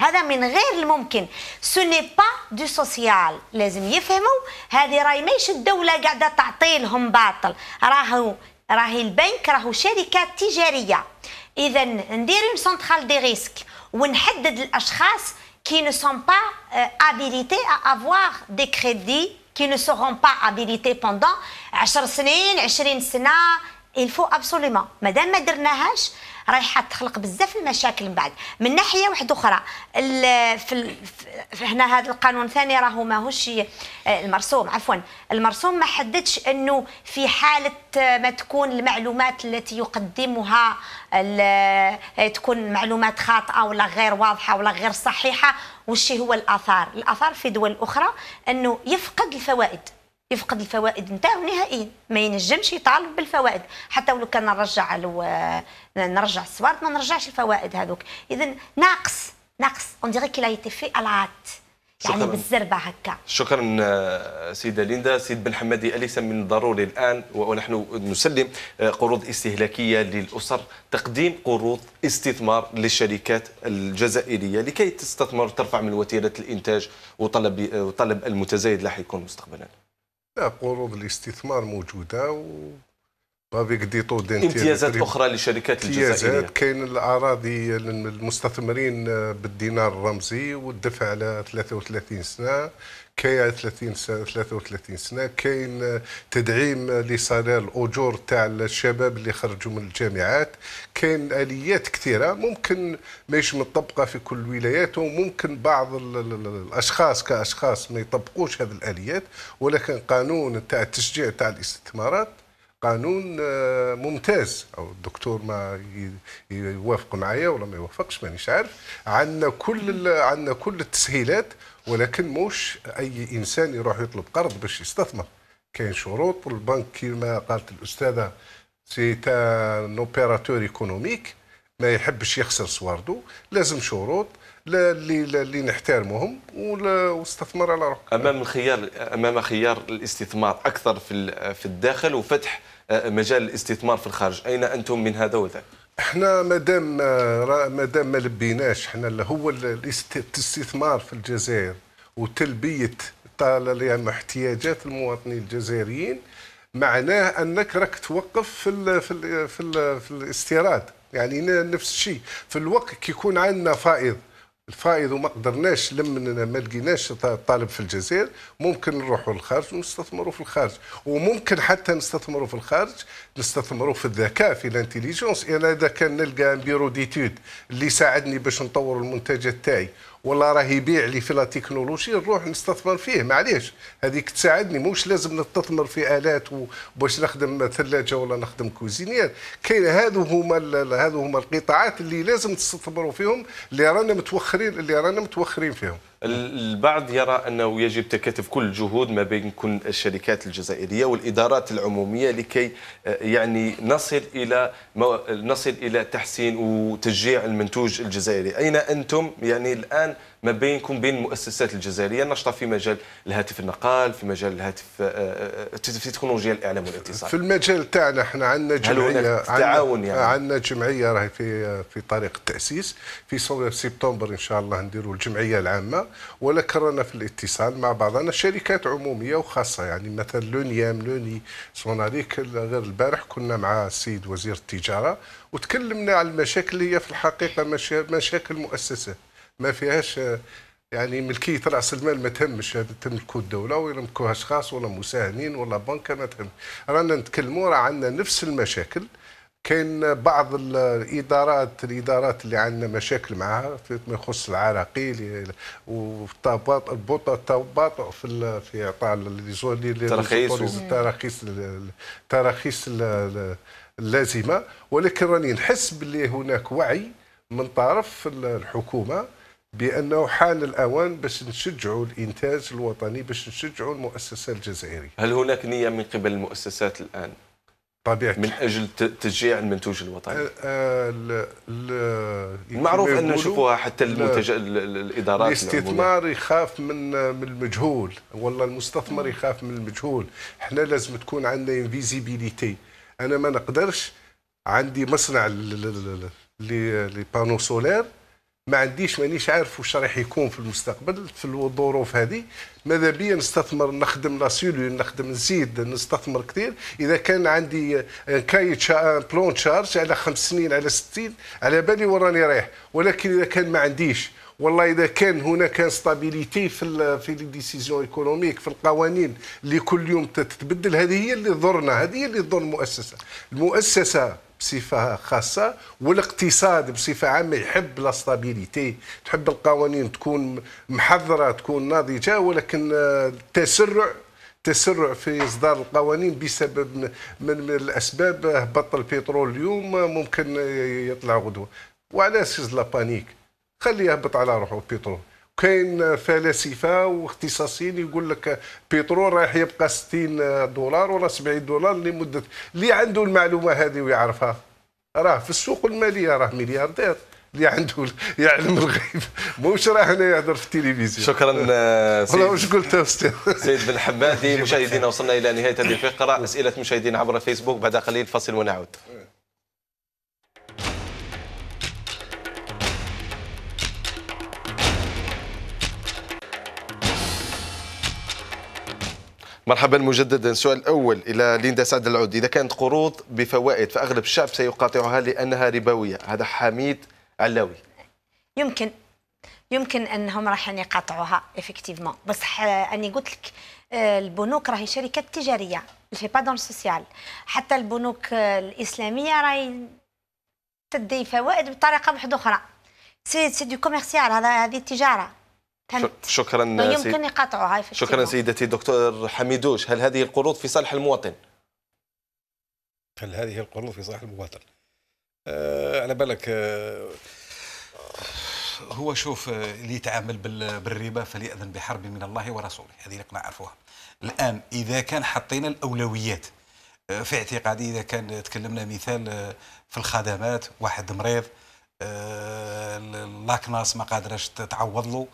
هذا من غير الممكن. ce n'est pas du social لازم يفهموا. هذه راهي ماهيش الدولة قاعدة تعطي لهم باطل. راهو راهي البنك راهو شركة تجارية. اذا ندير une centrale des risques ونحدد الأشخاص ne sont pas euh, habilités à avoir des crédits qui ne seront pas habilités pendant 10 سنين 20 سنة. Il faut absolument. مادام ما درناهاش رايحة تخلق بزاف المشاكل من بعد. من ناحية واحدة أخرى في, هنا هذا القانون الثاني راهو ماهوش آه، المرسوم عفوا. المرسوم ما حددش أنه في حالة آه، ما تكون المعلومات التي يقدمها آه، تكون معلومات خاطئة ولا غير واضحة ولا غير صحيحة وش هو الآثار؟ الآثار في دول أخرى أنه يفقد الفوائد. يفقد الفوائد نتاعو نهائيا. ما ينجمش يطالب بالفوائد. حتى ولو كان نرجع له آه، نرجع السوارد ما نرجعش الفوائد هذوك. اذا ناقص ناقص. on dirait qu'il a été فيلوتي يعني. بالزربة هكا. شكرا آه، سيدة ليندا. سيد بن حمادي أليس من الضروري الآن؟ ونحن نسلم آه، قروض استهلاكية للأسر تقديم قروض استثمار للشركات الجزائرية لكي تستثمر وترفع من وتيرة الإنتاج وطلب وطلب المتزايد لاحقا مستقبلا. لا قروض الاستثمار موجودة و... avec des تو امتيازات أخرى للشركات الجزائريه امتيازات كاين الأراضي للمستثمرين بالدينار الرمزي والدفع على 33 سنة. كاين 30 سنه 33 سنة. كاين تدعيم لصالير الأجور تاع الشباب اللي خرجوا من الجامعات. كاين آليات كثيرة. ممكن ماهيش مطبقه في كل الولايات وممكن بعض الأشخاص كأشخاص ما يطبقوش هذه الآليات. ولكن قانون تاع التشجيع تاع الاستثمارات قانون آه، ممتاز. أو الدكتور ما يوافق معايا ولا ما يوافقش مانيش عارف. عندنا كل عندنا كل التسهيلات ولكن موش أي إنسان يروح يطلب قرض باش يستثمر. كاين شروط البنك كما قالت الأستاذة c'est un opérateur économique ما يحبش يخسر سواردو لازم شروط اللي اللي نحترمهم واستثمر على روحك. أمام الخيار أمام خيار الاستثمار أكثر في في الداخل وفتح آه، مجال الاستثمار في الخارج. أين أنتم من هذا وذاك؟ إحنا مادام مادام ما لبيناش إحنا اللي هو الاستثمار في الجزائر وتلبية يعني احتياجات المواطنين الجزائريين معناه انك راك توقف في ال في ال في, ال في الاستيراد. يعني نفس الشيء في الوقت كي يكون عندنا فائض الفائض وما قدرناش لما ما لقيناش طالب في الجزائر ممكن نروحوا للخارج ونستثمروا في الخارج. وممكن حتى نستثمروا في الخارج نستثمروا في الذكاء في l'intelligence أنا إذا كان نلقى bureau d'études اللي يساعدني باش نطور المنتجات تاعي. ولا راه يبيع لي في la technologie نروح نستثمر فيه. معليش هذيك تساعدني. مش لازم نستثمر في آلات وباش نخدم ثلاجة ولا نخدم cuisinière كاين هذو هما هذو هما القطاعات اللي لازم تستثمروا فيهم اللي رانا متوخرين اللي رانا متوخرين فيهم. البعض يرى أنه يجب تكاتف كل الجهود ما بين كل الشركات الجزائرية والإدارات العمومية لكي آه، يعني نصل إلى نصل إلى تحسين وتشجيع المنتوج الجزائري، أين أنتم؟ يعني الآن ما بينكم بين المؤسسات الجزائرية النشطة في مجال الهاتف النقال في مجال الهاتف آه، آه، في تكنولوجيا الإعلام والاتصال. في المجال تاعنا إحنا عندنا جمعية تعاون يعني؟ عندنا جمعية راهي في في طريق التأسيس. في سبتمبر إن شاء الله نديروا الجمعية العامة. ولكن رانا في الاتصال مع بعضنا شركات عمومية وخاصة يعني مثلا لونيام لوني سوناريك غير البارح كنا مع السيد وزير التجارة وتكلمنا على المشاكل اللي هي في الحقيقة مشاكل مؤسسات ما فيهاش يعني ملكية راس المال ما تهمش هذا تملكه الدولة ولا يملكوها اشخاص ولا مساهمين ولا بنك ما تهم. رانا نتكلموا راه عندنا نفس المشاكل. كاين بعض الإدارات الإدارات اللي عندنا مشاكل معها فيما يخص العراقيل والتباطؤ في في إعطاء التراخيص التراخيص التراخيص اللازمة. ولكن راني نحس باللي هناك وعي من طرف الحكومة. بأنه حان الأوان باش نشجعوا الإنتاج الوطني باش نشجعوا المؤسسة الجزائرية. هل هناك نية من قبل المؤسسات الآن؟ طبيعة. من أجل تشجيع المنتوج الوطني؟ آه, آه، معروف أن نشوفوها حتى المنتج الإدارات الاستثمار يخاف من من المجهول. والله المستثمر يخاف من المجهول. إحنا لازم تكون عندنا une visibilité أنا ما نقدرش عندي مصنع les panneaux solaires ما عنديش مانيش عارف واش راح يكون في المستقبل في الظروف هذه. ماذا بيا؟ نستثمر نخدم لاسيلو نخدم نزيد نستثمر كثير. إذا كان عندي carnet plein تشارج على خمس سنين على 60 على بالي وراني رايح. ولكن إذا كان ما عنديش والله إذا كان هناك stabilité في في décisions économiques في القوانين اللي كل يوم تتبدل هذه هي اللي تضرنا هذه هي اللي تضر المؤسسة. المؤسسة بصفة خاصة والاقتصاد بصفة عامة يحب la stabilité تحب القوانين تكون محضره تكون ناضجة ولكن التسرع تسرع في إصدار القوانين بسبب من, من الأسباب هبط البترول اليوم ممكن يطلع غدوة. وعلاش la panique خليه يهبط على روحه البترول. كاين فلاسفة واختصاصيين يقول لك بترول رايح يبقى 60 دولار ولا 70 دولار لمده اللي عنده المعلومة هذه ويعرفها. راه في السوق المالية راه ملياردير. اللي عنده يعلم الغيب. موش راه هنا يهضر في التلفزيون. شكرا سيد واش قلت أستاذ؟ سيد بن حمادي مشاهدينا وصلنا إلى نهاية هذه الفقرة. أسئلة مشاهدينا عبر فيسبوك بعد قليل فصل ونعود. مرحبا مجددا. السؤال الأول إلى ليندا سعد العود إذا كانت قروض بفوائد فأغلب الشعب سيقاطعها لأنها ربوية. هذا حميد علاوي. يمكن يمكن أنهم راح يقاطعوها effectivement بصح آه، أني قلت لك آه، البنوك راهي شركات تجارية فيه pas dans social حتى البنوك آه، الإسلامية راهي تدي فوائد بطريقة واحدة أخرى. c'est c'est commercial هذا هذه التجارة. شكرا يمكن سيد يقاطعوها شكرا سيدتي دكتور حميدوش. هل هذه القروض في صالح المواطن؟ هل هذه القروض في صالح المواطن؟ آه على بالك آه هو شوف آه، اللي يتعامل بال- بالربا فليأذن بحرب من الله ورسوله. هذه اللي نعرفوها الآن إذا كان حطينا الأولويات آه، في اعتقادي إذا كان تكلمنا مثال آه، في الخدمات واحد مريض لاكناس ما قادرش تعوض له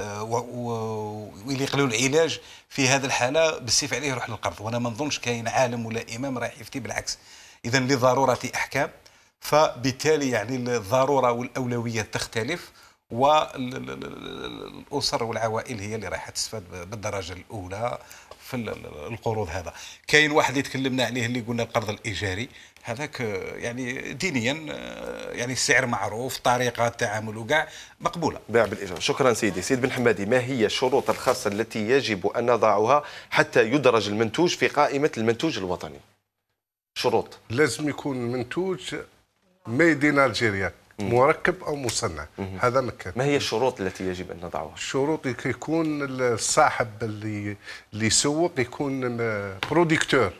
واللي يقلوا العلاج في هذه الحالة بالسيف عليه يروح للقرض. وأنا ما نظنش كاين عالم ولا إمام راح يفتي بالعكس. اذا لضرورة أحكام. فبالتالي يعني الضرورة والاولويات تختلف والأسر والعوائل هي اللي راح تستفاد بالدرجة الأولى في ال- ال- القروض هذا. كاين واحد اللي تكلمنا عليه اللي قلنا القرض الإيجاري. هذاك آه، يعني دينيا آه، يعني السعر معروف طريقة التعامل وكاع مقبولة. بيع بالإيجار شكرا سيدي. سيد بن حمادي ما هي الشروط الخاصة التي يجب أن نضعها حتى يدرج المنتوج في قائمة المنتوج الوطني؟ شروط. لازم يكون منتوج ميد ان الجيريا مركب أو مصنع. هذا مكان ما هي الشروط التي يجب أن نضعها؟ الشروط يكون الصاحب اللي اللي يسوق يكون producteur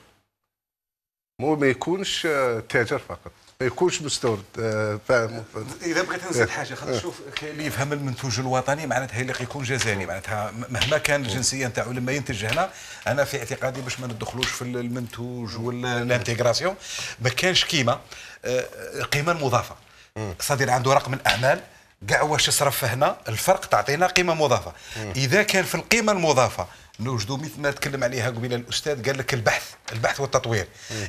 مو ما يكونش آه، تاجر فقط. ما يكونش مستورد آه، فاهم. إذا بغيت نزيد حاجة خاطر شوف كاين اللي يفهم المنتوج الوطني معناتها يليق يكون جزائري معناتها مهما كان الجنسية نتاعو لما ينتج هنا أنا في اعتقادي باش ما ندخلوش في المنتوج وال intégration ما كانش كيما آه، القيمه المضافه صدير عنده رقم الأعمال كاع واش يصرف هنا الفرق تعطينا قيمة مضافة. إذا كان في القيمة المضافة نوجدوا مثل ما تكلم عليها قبيلة الأستاذ قال لك البحث البحث والتطوير.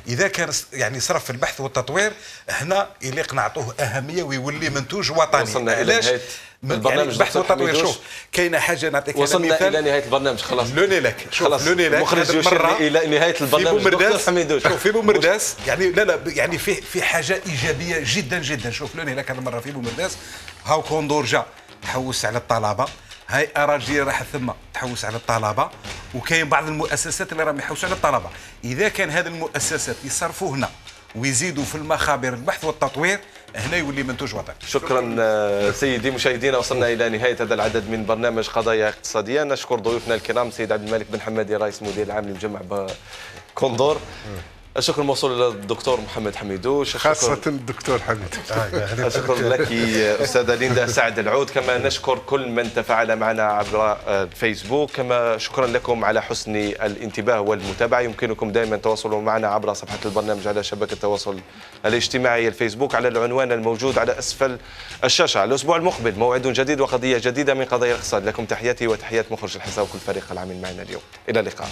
إذا كان يعني صرف في البحث والتطوير هنا يليق نعطوه أهمية ويولي منتوج وطني. وصلنا علاش؟ نهاية من- البرنامج يعني البحث والتطوير. شوف كاينة حاجة نعطيك وصلنا مثال. إلى نهاية البرنامج خلاص. لو نيلاك شوف خلاص. لو نيلاك المخرج هذه يشير المرة إلى نهاية البرنامج في بومرداس شوف في بومرداس يعني لا لا يعني في في حاجة إيجابية جدا جدا. شوف لو نيلاك هذه المرة في بومرداس هاو كوندور جا تحوس على الطلبة. هاي اراجي راح ثم تحوس على الطلبة وكاين بعض المؤسسات اللي راهم يحوسوا على الطلبة. إذا كان هذه المؤسسات يصرفوا هنا ويزيدوا في المخابر البحث والتطوير هنا يولي منتوج وطني. شكرا آه، سيدي مشاهدينا وصلنا إلى نهاية هذا العدد من برنامج قضايا اقتصادية. نشكر ضيوفنا الكرام سيد عبد الملك بن حمادي رئيس مدير العام لمجمع كوندور الشكر موصول إلى الدكتور محمد حميدوش الشكر- خاصة الدكتور حميد شكرا لك أستاذة ليندا سعد العود. كما نشكر كل من تفاعل معنا عبر الفيسبوك كما شكرا لكم على حسن الانتباه والمتابعة. يمكنكم دائما التواصل معنا عبر صفحة البرنامج على شبكة التواصل الاجتماعي الفيسبوك على العنوان الموجود على أسفل الشاشة. الأسبوع المقبل موعد جديد وقضية جديدة من قضايا الاقتصاد. لكم تحياتي وتحيات مخرج الحصة وكل فريق العامل معنا اليوم. إلى اللقاء.